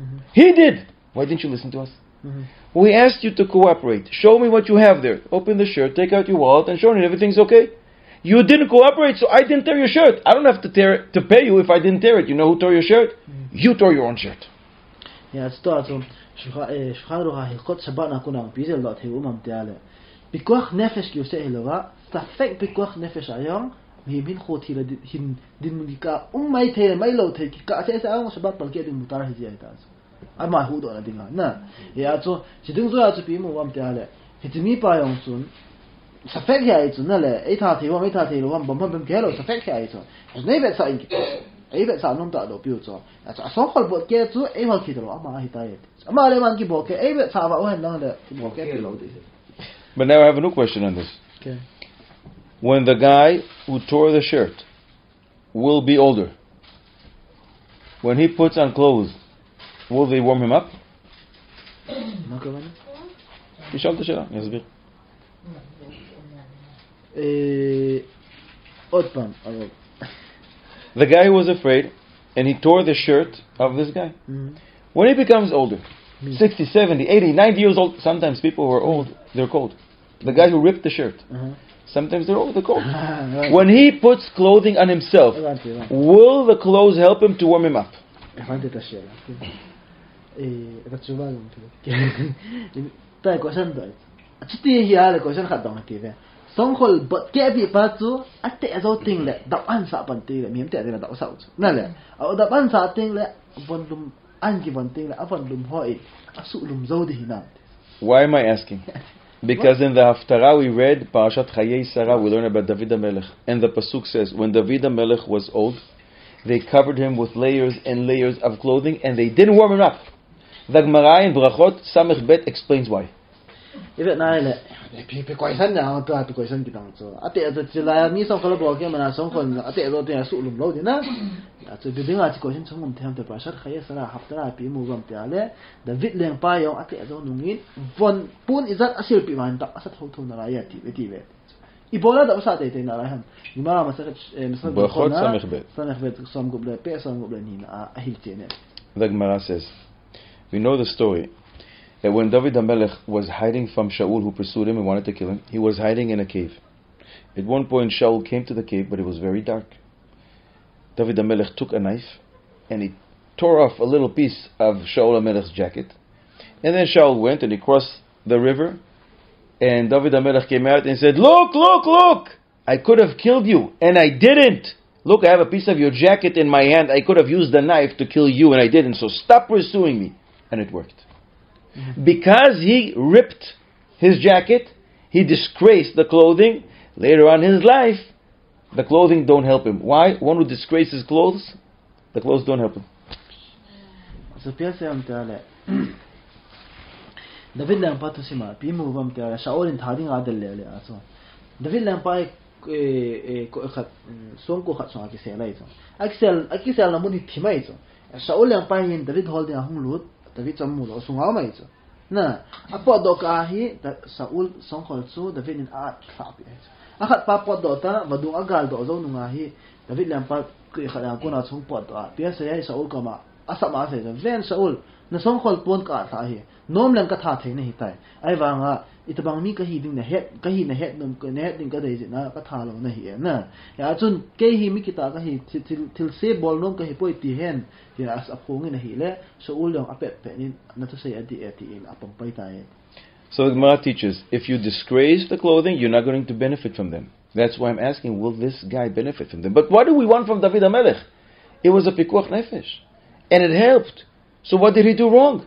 Mm-hmm. He did. Why didn't you listen to us? Mm-hmm. We asked you to cooperate. Show me what you have there. Open the shirt, take out your wallet, and show me everything's okay. You didn't cooperate, so I didn't tear your shirt. I don't have to tear it, to pay you if I didn't tear it. You know who tore your shirt? Mm. You tore your own shirt. ya sto a so shukha e shukha ro ha khot sabat na kuna pi zel lot he u mam te ale pikuach nefesh ki use helova sa fek pikuach nefesh ayong mi bin kho thi la hin din mu ka um mai the mai lo the ki ka se sa ang sabat pal ke din mutar he jai ta so ai ma hu do na dinga na. Ya so chi ding zo ya chu pi mu mam te ale he ti mi pa yong sun sa fek ya i chu na le e tha the wa mai tha the lo wam bam bam ke lo sa fek ya i chu nei bet sa in ki ai bet sa non ta do piu cho a so so khol bo ke chu e hol ki do ama hi ta ye ama le man ki bo ke ai bet sa ba o hen nang le ki bo ke pi lo de But now I have a new question on this. okay When the guy who tore the shirt will be older, when he puts on clothes, will they warm him up? מה הכוונה? תשאל את השאלה, אני אסביר. אה, עוד פעם, אבל... The guy who was afraid, and he tore the shirt of this guy. Mhm. When he becomes older, 60, 70, 80, 90 years old, sometimes people who are old, they're cold. The guy who ripped the shirt. Sometimes they're old, they're cold. *laughs* right. When he puts clothing on himself, will the clothes help him to warm him up? أشتي هي هذا كوشن خدام كذا سانخل بات كأبي باتو أتى أزاو تين لا دبان سا بان تين لا ميم تأذينا دبان سا أو لا أو دبان سا تين لا بندم an sa pan ti le miem te de da sa chu. Na le. Au da an sa ting le bon lum an ki bon ting le avon lum hoi. Asu lum zo di. Why am I asking? *laughs* Because in the Haftarah we read Parashat Chayei Sarah, we learn about David HaMelech. And the Pasuk says, when David HaMelech was old, they covered him with layers and layers of clothing and they didn't warm him up. The Gemara in Brachot Samech Bet explains why. Ibe na le. Pi pi question na to pi question ki dong chu. Ate zo chi la mi song khol bo ke mana song khol ate zo te su lum lo di na. Ya chu bi ding a chi question chung mum them te pa shat khaye sara hafta pi mu gam te ale. David leng pa yong ate zo nungin von pun izat asil pi man ta asat ho thon na la ya ti be ti be. Ibola da usa te te na la ham. Ni ma ma sa sa Brachot Samech Bet. Samech bet som goble pe som goble ni na a hil te ne. The Gemara says, we know the story that when David HaMelech was hiding from Shaul who pursued him and wanted to kill him, he was hiding in a cave. At one point Shaul came to the cave, but it was very dark. David HaMelech took a knife and he tore off a little piece of Shaul HaMelech's jacket. And then Shaul went and he crossed the river and David HaMelech came out and said, Look, look, look! I could have killed you and I didn't! Look, I have a piece of your jacket in my hand. I could have used the knife to kill you and I didn't, so stop pursuing me. And it worked. Mm-hmm. Because he ripped his jacket, he disgraced the clothing. Later on in his life, the clothing don't help him. Why? One who disgraces clothes, the clothes don't help him. So pia se am te ale. David lang pa to si ma pi mu bam te ale Shaul in thading adel le le aso. David lang pa e eh, e eh, eh, ko khat mm, song ko khat so ki se lai so. Axel axel na mun thimai so. Pa yin David hol de hung lut David cham mu lo sunga mai so. Na apo do ka hi da Saul song khol chu David in a tha pi. Akhat pa po do ta vadu agal do zo nunga hi David lang pa ki khala ko na chung po do a. Pia se ai Saul ko ma asa ma se ven Saul na song khol pon ka tha hi nom lang ka tha the ne hi tai ai wa nga itabang mi ka hi ding na het ka hi na het nom ka ne het ding ka dei na ka tha na hi na ya chun ke hi mi kita ka hi til se bol nom ka hi poi ti hen ti as a na hi le Saul yang apet pe ni na to se adi ati in apang pai tai So the Gemara teaches, if you disgrace the clothing, you're not going to benefit from them. That's why I'm asking, will this guy benefit from them? But what do we want from David HaMelech? It was a pikuach nefesh. And it helped. So what did he do wrong?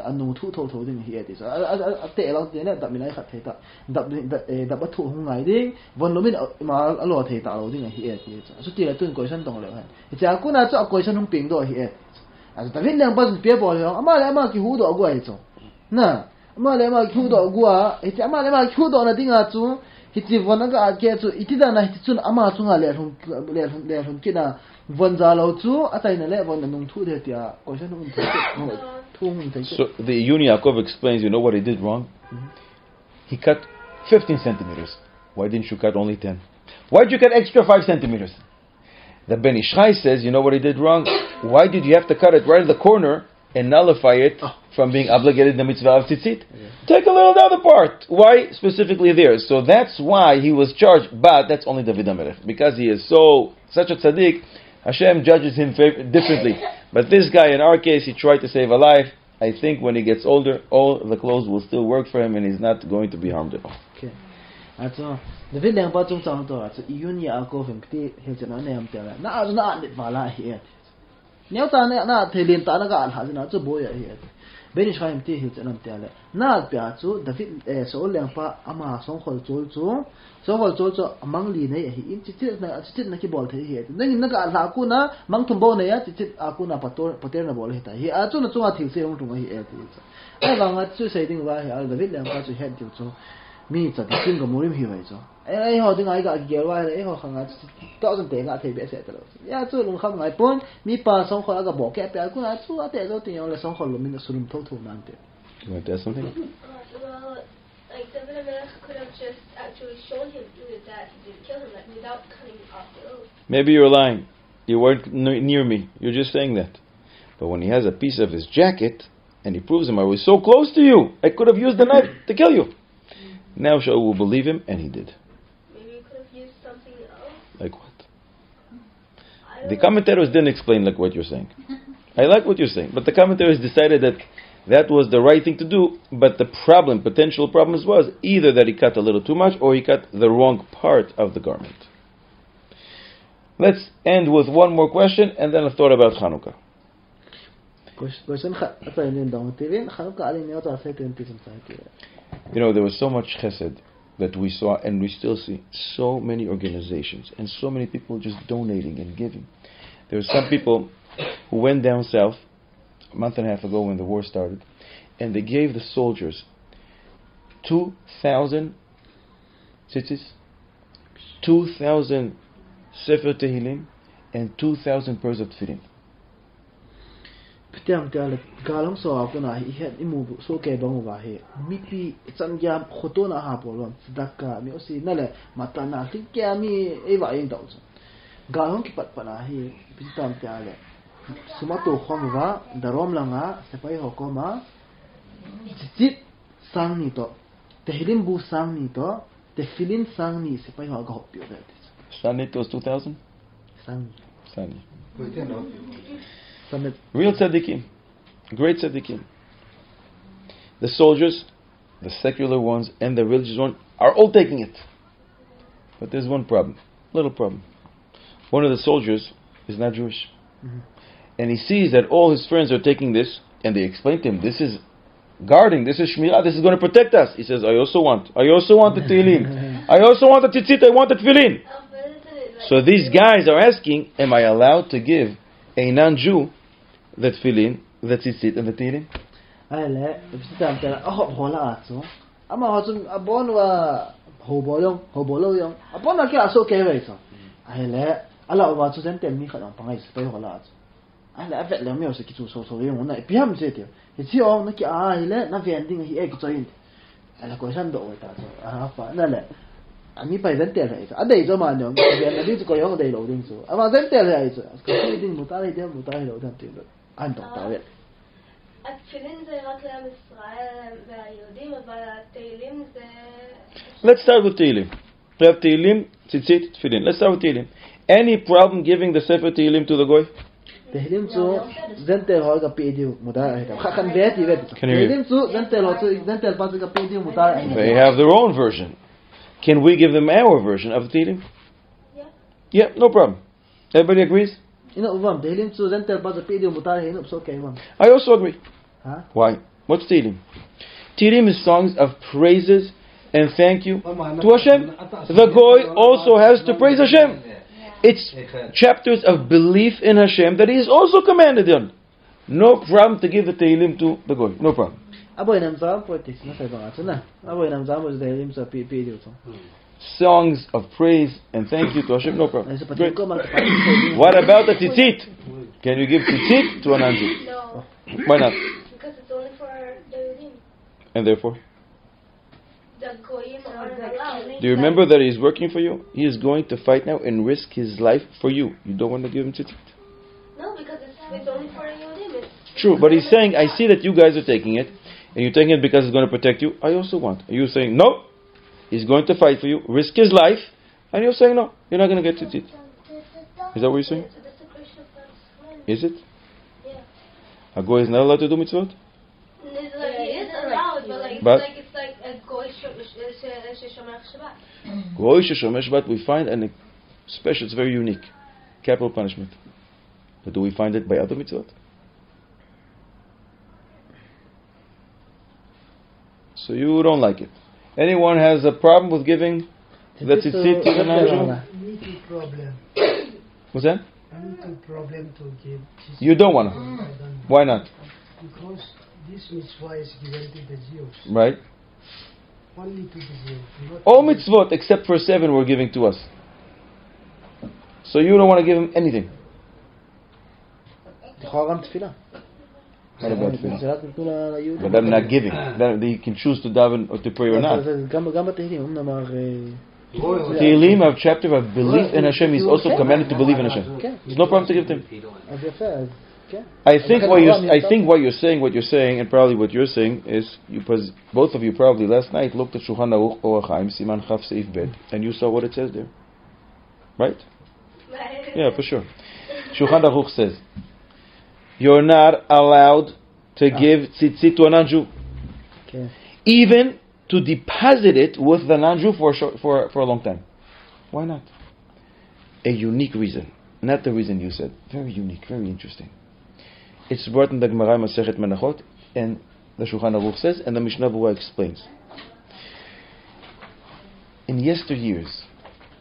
anung thu tho tho ding hi ati so a te lo te na da mi lai khat theta da da ba thu hung ngai ding von lo min ma a lo theta lo ding hi ati so ti la tun question tong le han cha ku na cho question hung ping do hi ati a da vin nang ba pe bo le ama le ma ki hu do go ai cho na ama le ma ki hu do go a ati ama le ma ki hu do na ding a chu hiti vona ga ake chu iti da na hiti chun ama chu nga le thum le thum le thum ki na von za lo chu atai na le von na nung thu de tia question hung thu So the Iyun Yaakov explains, you know what he did wrong? Mm-hmm. He cut 15 centimeters. Why didn't you cut only 10? Why did you cut extra 5 centimeters? The Ben Ish Chai says, you know what he did wrong? Why did you have to cut it right in the corner and nullify it oh. from being obligated in the mitzvah of tzitzit? Yeah. Take a little the other part. Why specifically there? So that's why he was charged, but that's only David HaMelech. Because he is so, such a tzaddik, Hashem judges him differently. But this guy, in our case, he tried to save a life. I think when he gets older, all the clothes will still work for him and he's not going to be harmed at all. Also, da will lang ba zum do, also ko fem kti am. Na na ta ne na chu bo 베리 샤임 티 히츠 남 테알레 나 뱌아츠 다핏 소올량파 아마 송콜 졸조 송콜 졸조 망리네 히 인치티나 치티나 키 볼테 히 능이 나가 라쿠나 망툼 보네야 치티 아쿠나 파토 파테르나 볼레 히타 히 아츠나 츠와 티세 용 퉁가 히 에티 아방아 츠세딩 와히 알다빗 량파 츠 헤드 츠미 츠디 싱거 모림 히 와이죠 You want to add something? Maybe you're lying. You weren't near me. You're just saying that. But when he has a piece of his jacket and he proves him, I was so close to you, I could have used the knife to kill you. Now Shaul will believe him, and he did. Maybe you could have used something else. Like what? I don't The commentators didn't explain like what you're saying. I like what you're saying, but the commentators decided that that was the right thing to do. But the problem, potential problems, was either that he cut a little too much or he cut the wrong part of the garment. Let's end with one more question and then a thought about Hanukkah. You know, there was so much chesed that we saw, and we still see so many organizations and so many people just donating and giving. There were some people who went down south a month and a half ago when the war started, and they gave the soldiers 2,000 tzitzis, 2,000 sefer tehillim, and 2,000 pairs of tefillin. Pitiam te ale galam so a kuna hi het imu so ke ba mu ba he mi pi chan ya khoto na ha bolon sadaka mi osi na le mata na ti kya mi e wa yin dau galam ki pat pana hi pitiam te ale sumato khom wa darom langa sepai hokoma chit sang ni to tehlim bu sang ni to te filin sang ni sepai ho ga hopyo da Sanit was 2,000? sang Sani. samet Real tzaddikim, great tzaddikim. The soldiers, the secular ones, and the religious ones are all taking it. But there's one problem, little problem. One of the soldiers is not Jewish, mm-hmm. and he sees that all his friends are taking this, and they explain to him, "This is guarding, this is shmirah, this is going to protect us." He says, "I also want, I also want the tefillin, *laughs* I also want the tzitzit, I want the tefillin." But isn't it like So these guys are asking, am I allowed to give a non-Jew the tefillin, the tzitzit, and the tefillin? ai le pitiam te a hop hola a so ama ho chun a bon wa ho bo yong ho bo lo yong a bon na ke a so ke wei so ai le ala wa chu sen tem mi kha dang pangai spai hola a so ai le a vet le me o se ki chu so so yong na piam se te he chi o na ki ai le na ven ding hi e ki choin ai le ko san do ta so a pa na le ani pai zan tel hai a dei zo ma nyong ke ben ani zu ko yong dei lo ding zu ama zan tel hai zu ko ti ding mu ta dei de mu ta dei lo dan ti an ta vet התפילין זה רק לעם ישראל והיהודים, אבל התהילים זה... Let's start with Tehillim. We have Tehillim, Tzitzit, Tefillin. Let's start with Tehillim. Any problem giving the Sefer Tehillim to the Goy? Tehillim zu zan tel ho ga pe di mu ta hai ka kan vet i vet Can you hear? Tehillim zu zan tel ho zu zan tel pa zu ga pe di mu ta hai They have their own version. Can we give them our version of the Tehillim? Yeah. Yeah, no problem. Everybody agrees? ina uvam Tehillim zu zan tel pa zu pe di mu ta hai ina so ke mam I also agree. ha Why? What's Tehillim? Tehillim is songs of praises and thank you to Hashem. The Goy also has to praise Hashem. It's chapters of belief in Hashem that He is also commanded on. No problem to give the Tehillim to the Goy. No problem. aboy nam zam politics na sai ba ta na aboy nam zam zu Tehillim zu pe pe di zu Songs of praise and thank you to Hashem. No problem. ai sa pa Great. ko ma ka pa What about the tzitzit? Can you give tzitzit to an anju? No, Why not? because it's only for the Yehudim. And therefore, The Goyim aren't allowed. do you remember that He's working for you? He is going to fight now and risk His life for you. You don't want to give Him tzitzit. No, because it's, it's only for the Yehudim. True, but He's saying, I see that you guys are taking it, and you're taking it because it's going to protect you. I also want. Are you saying no? He's going to fight for you, risk His life, and you're saying no. You're not going to get tzitzit. Is that what you're saying? Is it? A goy is not allowed to do mitzvot? It but goy sh- sh- sh- sh- shomer Shabbat. We find an special, it's very unique, capital punishment. But do we find it by other mitzvot? So you don't like it. Anyone has a problem with giving the tzitzit to the Nigel? Problem. What's that? A little problem to give. Jesus. You don't want to. I don't Why not? Because this mitzvah is given to the Jews. Right? Only to the Jews. All mitzvot except for seven were giving to us. So you don't want to give him anything but I'm not giving. They can choose to daven or to pray or not. Tehillim have chapter of belief in Hashem. He's also commanded to believe in Hashem. There's no problem to give to him. I think what you I think what you're saying, what you're saying, and probably what you're saying is you both of you probably last night looked at Shulchan Aruch Orach Chaim Siman Chaf Seif Bed, and you saw what it says there, right? Yeah, for sure. Shulchan Aruch says you're not allowed to ah. give tzitzit to a non-Jew, כן. even to deposit it with the non-Jew for a short, for for a long time. Why not? A unique reason, not the reason you said. Very unique, very interesting. It's brought in the Gemara Masechet Menachot, and the Shulchan Aruch says, and the Mishnah Berurah explains. In yesteryears,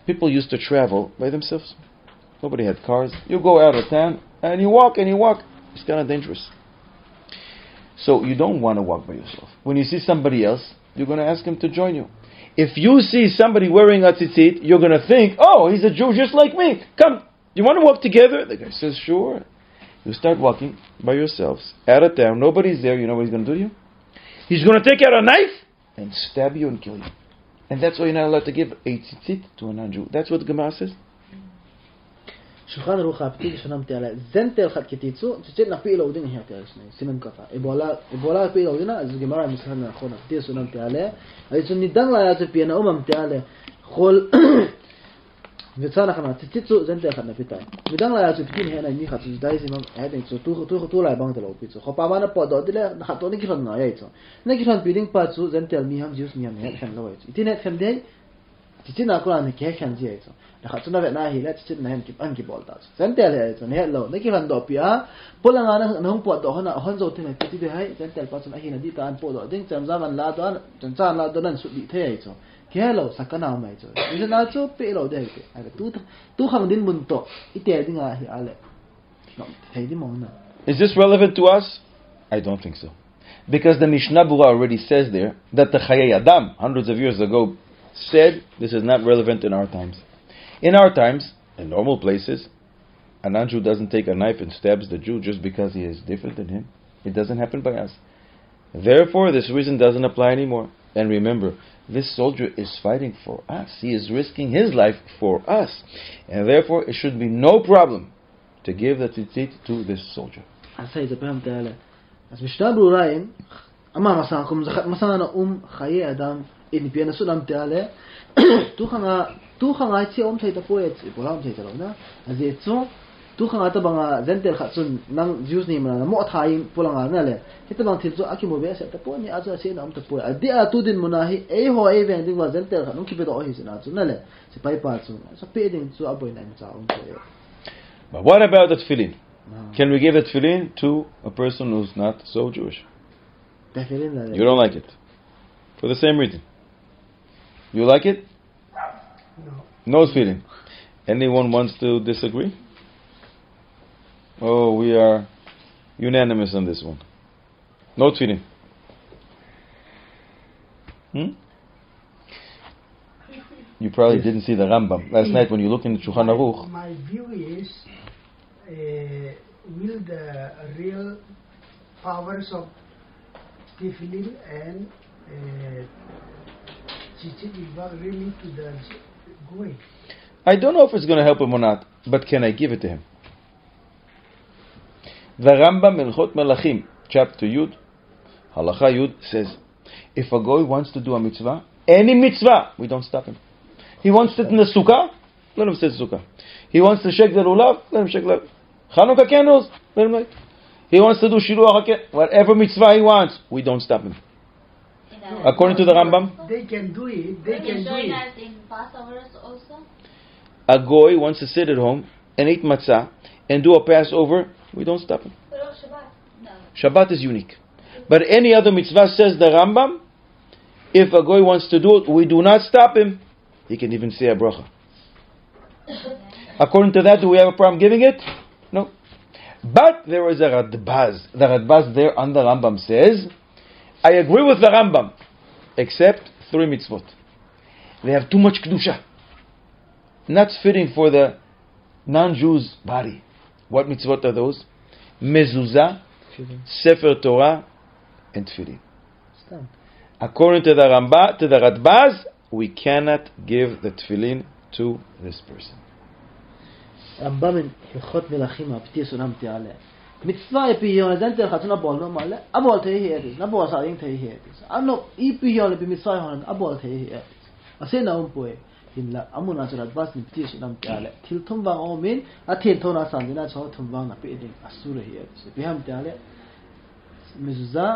people used to travel by themselves. Nobody had cars. You go out of town and you walk and you walk. It's kind of dangerous. So you don't want to walk by yourself. When you see somebody else, you're going to ask him to join you. If you see somebody wearing a tzitzit, you're going to think, oh, he's a Jew just like me. Come, you want to walk together? The guy says, sure. You start walking by yourselves out of town. Nobody's there. You know what he's going to do to you? He's going to take out a knife and stab you and kill you. And that's why you're not allowed to give a tzitzit to a non-Jew. That's what the Gemara says. Shulchan Aruch HaPtik Shanam Teala, Zen Tel Chat Ketitzu, Tzitsit na Pila Udin Hia Teala Shnei, Simen Kafa. Ibola Pila Udina, Ez Gemara Mishan Na Achon HaPtik Shanam Teala, Ayitzu Nidan La Yatzu Pia Na Umam Teala, Chol, Vitzan Achana, Tzitsitzu Zen Tel Chat Na Pita. Nidan La Yatzu Pitin Hia Na Imi Chat, Zdai Zimam, Hedin Tzu, Tuchu Tuchu Tuchu Lai Bang Tela Upitzu. Chopa Mana Po Do Dile, Nachato Nikishon Na Yaitzu. Nikishon Pidin Pa Tzu, Zen Tel Miham Zius Miham Hia Chem Lo Yaitzu. Itin Het Chem Dei, Tzitsit Na Kula Nikhe Chem Zi Yaitzu. Ki an ki bol ta san te le so ne lo ne ki han do pia pola nga na hong po do hana hon zo te ne titi de hai ding sakana ding a ale Is this relevant to us? I don't think so. Because the Mishnah Berurah already says there that the Chayei Adam, hundreds of years ago, said this is not relevant in our times. In our times, in normal places, a non-Jew doesn't take a knife and stabs the Jew just because he is different than him. It doesn't happen by us. Therefore, this reason doesn't apply anymore. And remember, this soldier is fighting for us. He is risking his life for us. And therefore, it should be no problem to give the tzitzit to this soldier. עשה את זה פעם תעלה. אז משנה ברורה אין, אמר מסעקום זכת מסענה אום חיי אדם אין פיין סולם תעלה, תוכנה ta chu ata banga zentel kha chun nang ni mo pulanga na le hita bang chu aki mo be ta ni aja se nam ta tu din hi e ho e ve ding wa zentel kha ki do hi na chu na le se pai pa chu so pe ding chu cha um che but what about the tefillin? Can we give a tefillin to a person who's not so jewish? You don't like it. For the same reason. You like it? No. No tefillin. Anyone wants to disagree? Oh, we are unanimous on this one. No tefillin. Hmm? You probably didn't see the Rambam last night when you looked in the Shulchan Aruch. My view is, uh, will the real powers of Tiflin and uh, Chichik Iqbal really to the I don't know if it's going to help him or not, but can I give it to him? The Rambam Hilchot Melachim, chapter Yud, Halacha Yud, says, if a goy wants to do a mitzvah, any mitzvah, we don't stop him. He wants to sit in the sukkah, let him sit in the sukkah. He wants to shake the lulav, let him shake the. Chanukah candles, let him light. He wants to do shiluach HaKe- whatever mitzvah he wants, we don't stop him. In According to the Rambam, They can do it, they Will can you do join it. us in Passovers also? a goy wants to sit at home and eat matzah and do a Passover, we don't stop him. But on Shabbat. No. Shabbat is unique. But any other mitzvah says the Rambam, if a goy wants to do it, we do not stop him. He can even say a bracha. According to that, do we have a problem giving it? No. But there is a Radbaz. The Radbaz there on the Rambam says, I agree with the Rambam, except three mitzvot. They have too much kedusha. Not fitting for the non-Jew's body. What mitzvot are those? Mezuzah, Sefer Torah, and Tefillin. According to the Ramba, to the Radbaz, we cannot give the Tefillin to this person. רמב"ם הלכות מלכים mitzvah piyon den der hat na bolno mal abol te hi etis na bol sa ing te hi etis anno i piyon le bi mitzvah hon abol te hi etis ase na um poe tin la amun na surat bas ni tish nam kale til thum bang omin a til thon na san na chaw thum bang na pe din asur hi etis bi ham tale mizza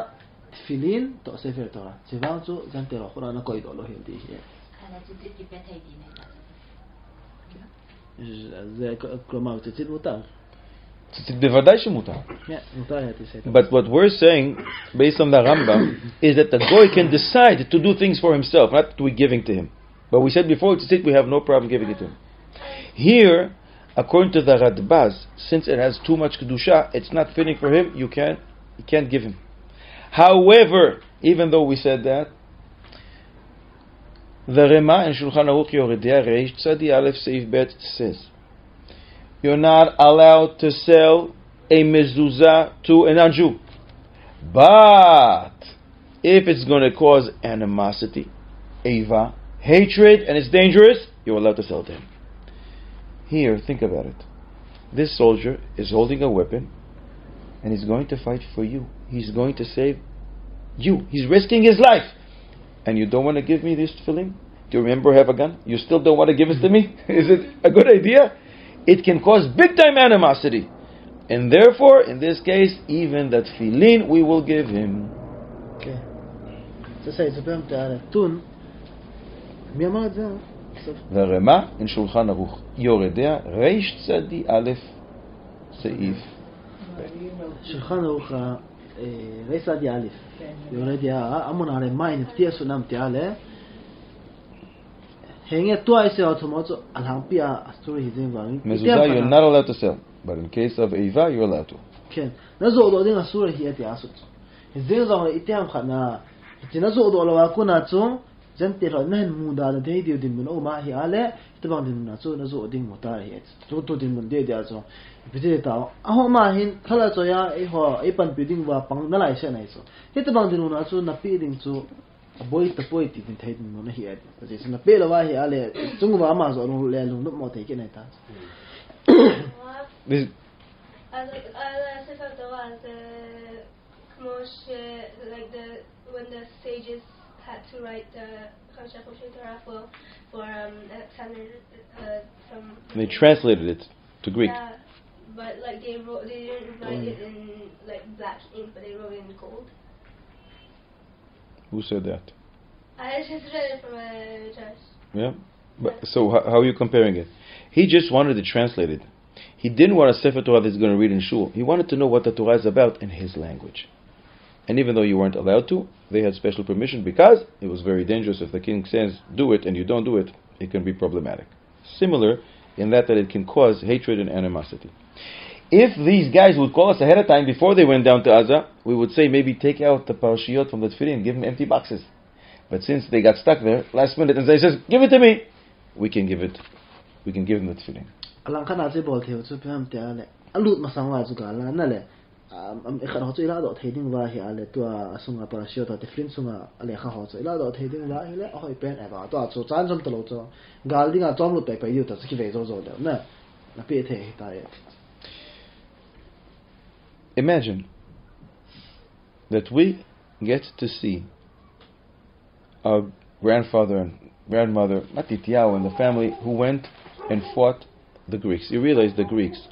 tfilin to sefer tora chevan chu jan te ro khura na koi dolo hi etis kana chu ti pe te din na زي كلما تتبوتان But what we're saying, based on the Rambam, is that the goy can decide to do things for himself, not to be giving to him. But we said before tzitzit, we have no problem giving it to him. Here, according to the Radbaz, since it has too much kedusha, it's not fitting for him. You can't, you can't give him. However, even though we said that, the Rema in Shulchan Aruch Yoreh Deah Reish Tzadi Aleph Seif Bet says, you're not allowed to sell a mezuzah to a non-Jew. But if it's going to cause animosity, eiva, hatred, and it's dangerous, you're allowed to sell to him. Here, think about it. This soldier is holding a weapon and he's going to fight for you. He's going to save you. He's risking his life. And you don't want to give me this tefillin? Do you remember have a gun? You still don't want to give it to me? *laughs* Is it a good idea? it can cause big time animosity. And therefore, in this case, even that filin we will give him. Okay. The Rema in Shulchan Aruch Yoreh Deah Reish Tzadi Aleph Seif Shulchan Aruch eh, Reish Tzadi Aleph Yoreh Deah Amun Arema in Tia Sunam Tia Aleph henge twice or tomorrow alhampia astor is in vang mezuza you're not allowed to sell but in case of eva you're allowed to ken. Nazo do den asura hi ate asu zen zo ite am khana itina zo do lawa ko e na chu zen te ro nan mu da da dei dio din mo ma hi ale te bang din na chu na zo ding mo ta hi zo to din mun de dia zo bi de ta a ho ma hin khala zo ya e ho e pan building wa pang na lai se nai zo te bang din na chu na pi ding chu aboyta poiti tin thai tin mona hi ad je sana pe lawa hi ale chung wa ma zo lu le lu no mo te ke na ta this like the when the sages had to write the for for um, Alexander uh, from they translated it to Greek. Yeah, but like they wrote they didn't write mm. it in like black ink but they wrote it in gold. Who said that? I just read it from a church. Yeah. But, so how, how are you comparing it? He just wanted to translate it. He didn't want a Sefer Torah that he's going to read in shul. He wanted to know what the Torah is about in his language. And even though you weren't allowed to, they had special permission because it was very dangerous. If the king says do it and you don't do it, it can be problematic. Similar in that that it can cause hatred and animosity. If these guys would call us ahead of time before they went down to Gaza, we would say maybe take out the parashiyot from the tefillin, and give them empty boxes. But since they got stuck there last minute and they says, "Give it to me," we can give it. We can give them the tefillin. alang khana che bol theo chu pam te ale alut ma sang wa chu ka la na le am e khana chu ila do thei ding wa hi ale to asunga para shio ta te flin sunga ale kha ho chu ila do thei ding wa hi le a hoi pen e ba to chu chan som to Imagine that we get to see our grandfather and grandmother, Matityahu, and the family who went and fought the Greeks. You realize the Greeks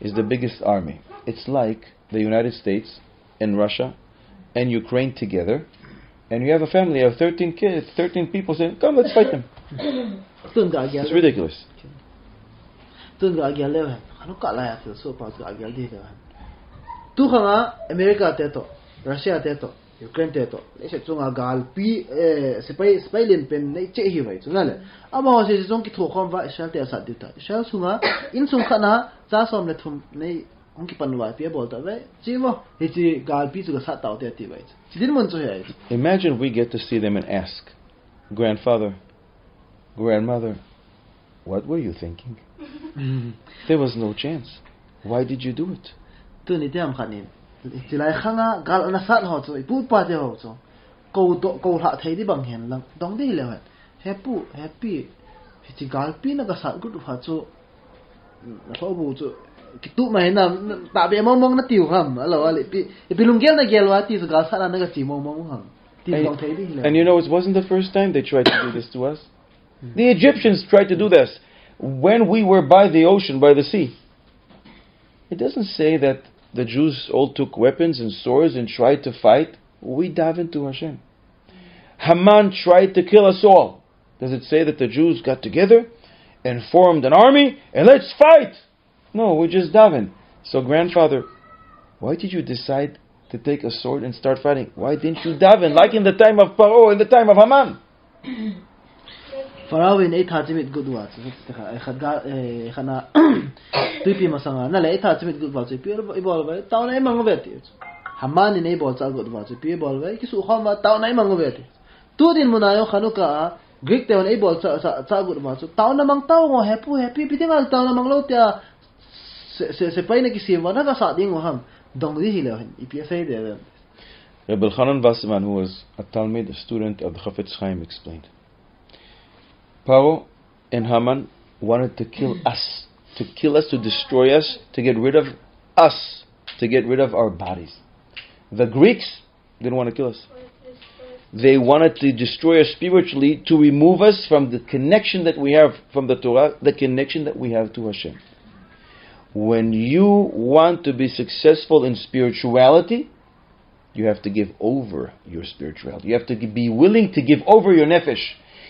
is the biggest army. It's like the United States and Russia and Ukraine together, and you have a family of 13 kids, 13 people saying, Come, let's fight them. *laughs* tun ga ga It's ridiculous. Tun ga ga le hanu ka la ya theo so pa ga ga de ga tu khanga america te to russia te to ukraine te to le se chunga gal pi eh spai spai pen nei che hi vai chunga le ama ho se chung ki thokhom va israel te sa diu ta israel sunga in chung khana cha som le thum nei ong ki panwa pi bol ta ve chi mo he chi gal pi chu ga sa taw te ti vai chi din mon chu he Imagine we get to see them and ask, Grandfather, Grandmother, what were you thinking? *laughs* There was no chance. Why did you do it? Tu ni te am khanin ti lai khanga gal na sa ho chu pu pa te ho chu. Ko do ko ha thei di bang hen lang dong di le han he pu happy he chi gal pi na ka sa gu du ha chu. Na so bu chu. Ki tu mai na ta be mong mong na tiu ham alo ale pi pi lung gel na gel wa ti su gal sa na na ka chi mong mong ham ti And- dong thei di le And you know, it wasn't the first time they tried to do this to us. Hmm. The Egyptians tried to do this. When we were by the ocean, by the sea. It doesn't say that the Jews all took weapons and swords and tried to fight. We davened to Hashem. Haman tried to kill us all. Does it say that the Jews got together and formed an army and let's fight? No, we just davened. So, grandfather, why did you decide to take a sword and start fighting? Why didn't you daven like in the time of Paro, in the time of Haman? Farawin ay tha chimit good wa chu te kha ay khat ga e khana tu pi ma sanga na le ay tha chimit good wa chu pi i bol ba taw na mang ve ti haman ni nei bol cha good wa chu pi bol ba ki su khom ma taw na mang ve ti tu din mu na yo khanu ka greek te ai bol cha cha cha good wa chu taw na mang taw ngo happy happy pi tingal taw na mang lo tia se se se pai na sa ding wa ham dong di hi le i pi sai de Rabbi Elchanan Wasserman, who was a talmid, a student of the Chafetz Chaim, explained. Paro and Haman wanted to kill us, to kill us, to destroy us, to get rid of us, to get rid of our bodies. The Greeks didn't want to kill us. They wanted to destroy us spiritually, to remove us from the connection that we have from the Torah, the connection that we have to Hashem. When you want to be successful in spirituality, you have to give over your spirituality. You have to be willing to give over your nefesh.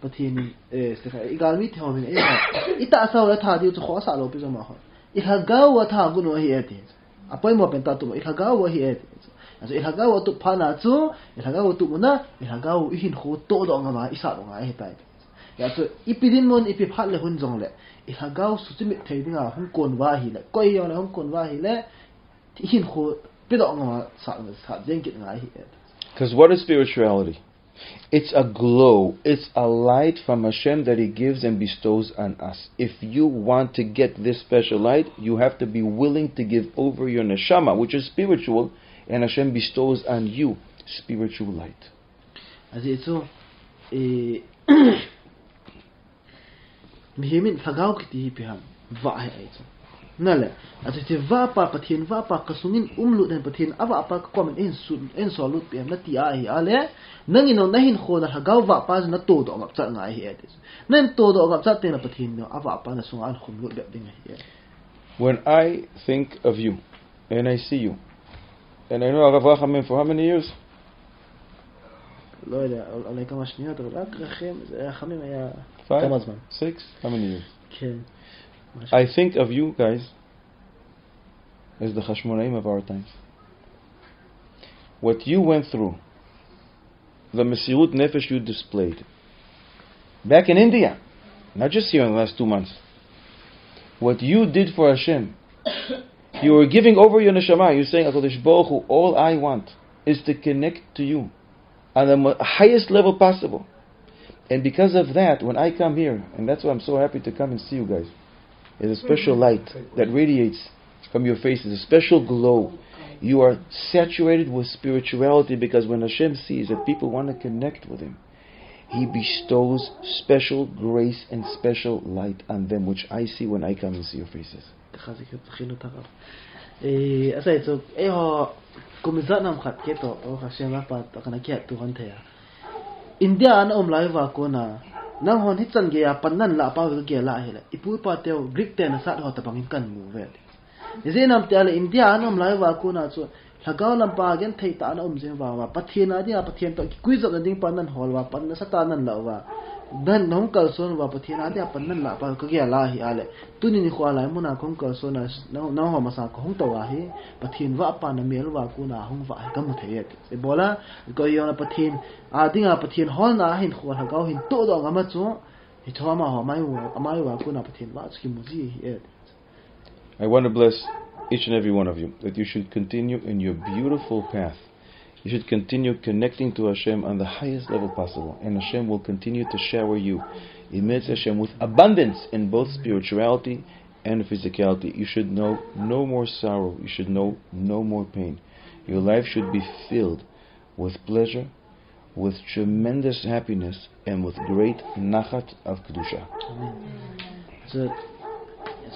不听你，哎，这个，伊讲没听明，哎呀，伊打扫了他的，就花洒了，比较蛮好。伊还搞我他个弄些的，啊，不莫变大多，伊还搞我些的，但是伊还搞我都怕那种，伊还搞我都木那，伊还搞我一天好多多个嘛，伊啥都爱去带。也是，一批人们一批怕了混账了，伊还搞数字没听明啊，很滚娃去了，贵样了很滚娃去了，一天好别多个嘛，啥啥正经爱去。Because what is spirituality? It's a glow. It's a light from Hashem that He gives and bestows on us. If you want to get this special light, you have to be willing to give over your neshama, which is spiritual, and Hashem bestows on you spiritual light. also *coughs* va hai ai so na le also ti va pa pathin va pa ka sungin umlu den pathin ava pa ka komen en sun en so lut pi na ti a hi ale nang ino na hin kho na thagau va pa na to do ngap cha ngai hi ades nen to do ngap cha te na pathin no ava pa na sungan khum lu be ding hi When I think of you, and I see you, and I know Arav Rachamim for how many years? לא יודע, אולי כמה שניות, אבל רק רחם, זה היה חמים, היה Five? כמה זמן. Six? How many years? כן. I think of you guys as the Hashmonaim of our times. What you went through, the Mesirut Nefesh you displayed, back in India, not just here in the last two months, what you did for Hashem, *coughs* you were giving over your neshama. You're saying, Baruch Hu, all I want is to connect to you on the highest level possible. And because of that, when I come here, and that's why I'm so happy to come and see you guys, there's a special light that radiates from your face. It's a special glow. You are saturated with spirituality because when Hashem sees that people want to connect with Him, He bestows special grace and special light on them, which I see when I come and see your faces. india นาฮอนฮิตซันเกียปันนันลาปาวเกียลาเฮลอิปูปาเตวกริกเตนสะดอตบังอินกันมูเวลยเซนัมเตลอินเดียนัมไลวาคูนาซอลากาลัมปาเกนเทตานอมเซวาวาปะเทนาเดียปะเทนตกิกุยซอดันดิงปันนันฮอลวาปันนสะตานันลาวา wa dia la pa la hi ale mu na na ho ma to wa hi. Pathin wa pa na mel wa ku na hong wa mu thei se bola ko yo na pathin a pathin hol na hin khwa lagaw hin to do chu. Hi thoma ho mai wa wa ku na pathin wa mu ji hi I want to bless each and every one of you that you should continue in your beautiful path. You should continue connecting to Hashem on the highest level possible, and Hashem will continue to shower you, emits Hashem with abundance in both spirituality and physicality. You should know no more sorrow. You should know no more pain. Your life should be filled with pleasure, with tremendous happiness, and with great nachat of kedusha. so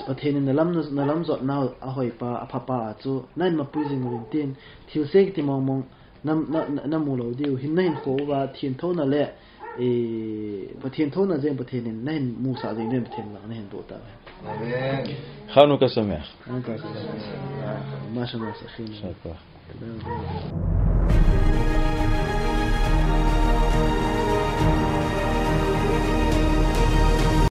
pathen in lam na lam zot now a hoi pa nain ma puizing rin tin thil sek ti mong mong nam na na mu lo diu hin nain kho wa thien tho na le e pathen tho na zen pathen in nain mu sa ding den pathen la nain do ta Amen. Chanukah Sameach. ma sha ma sa khin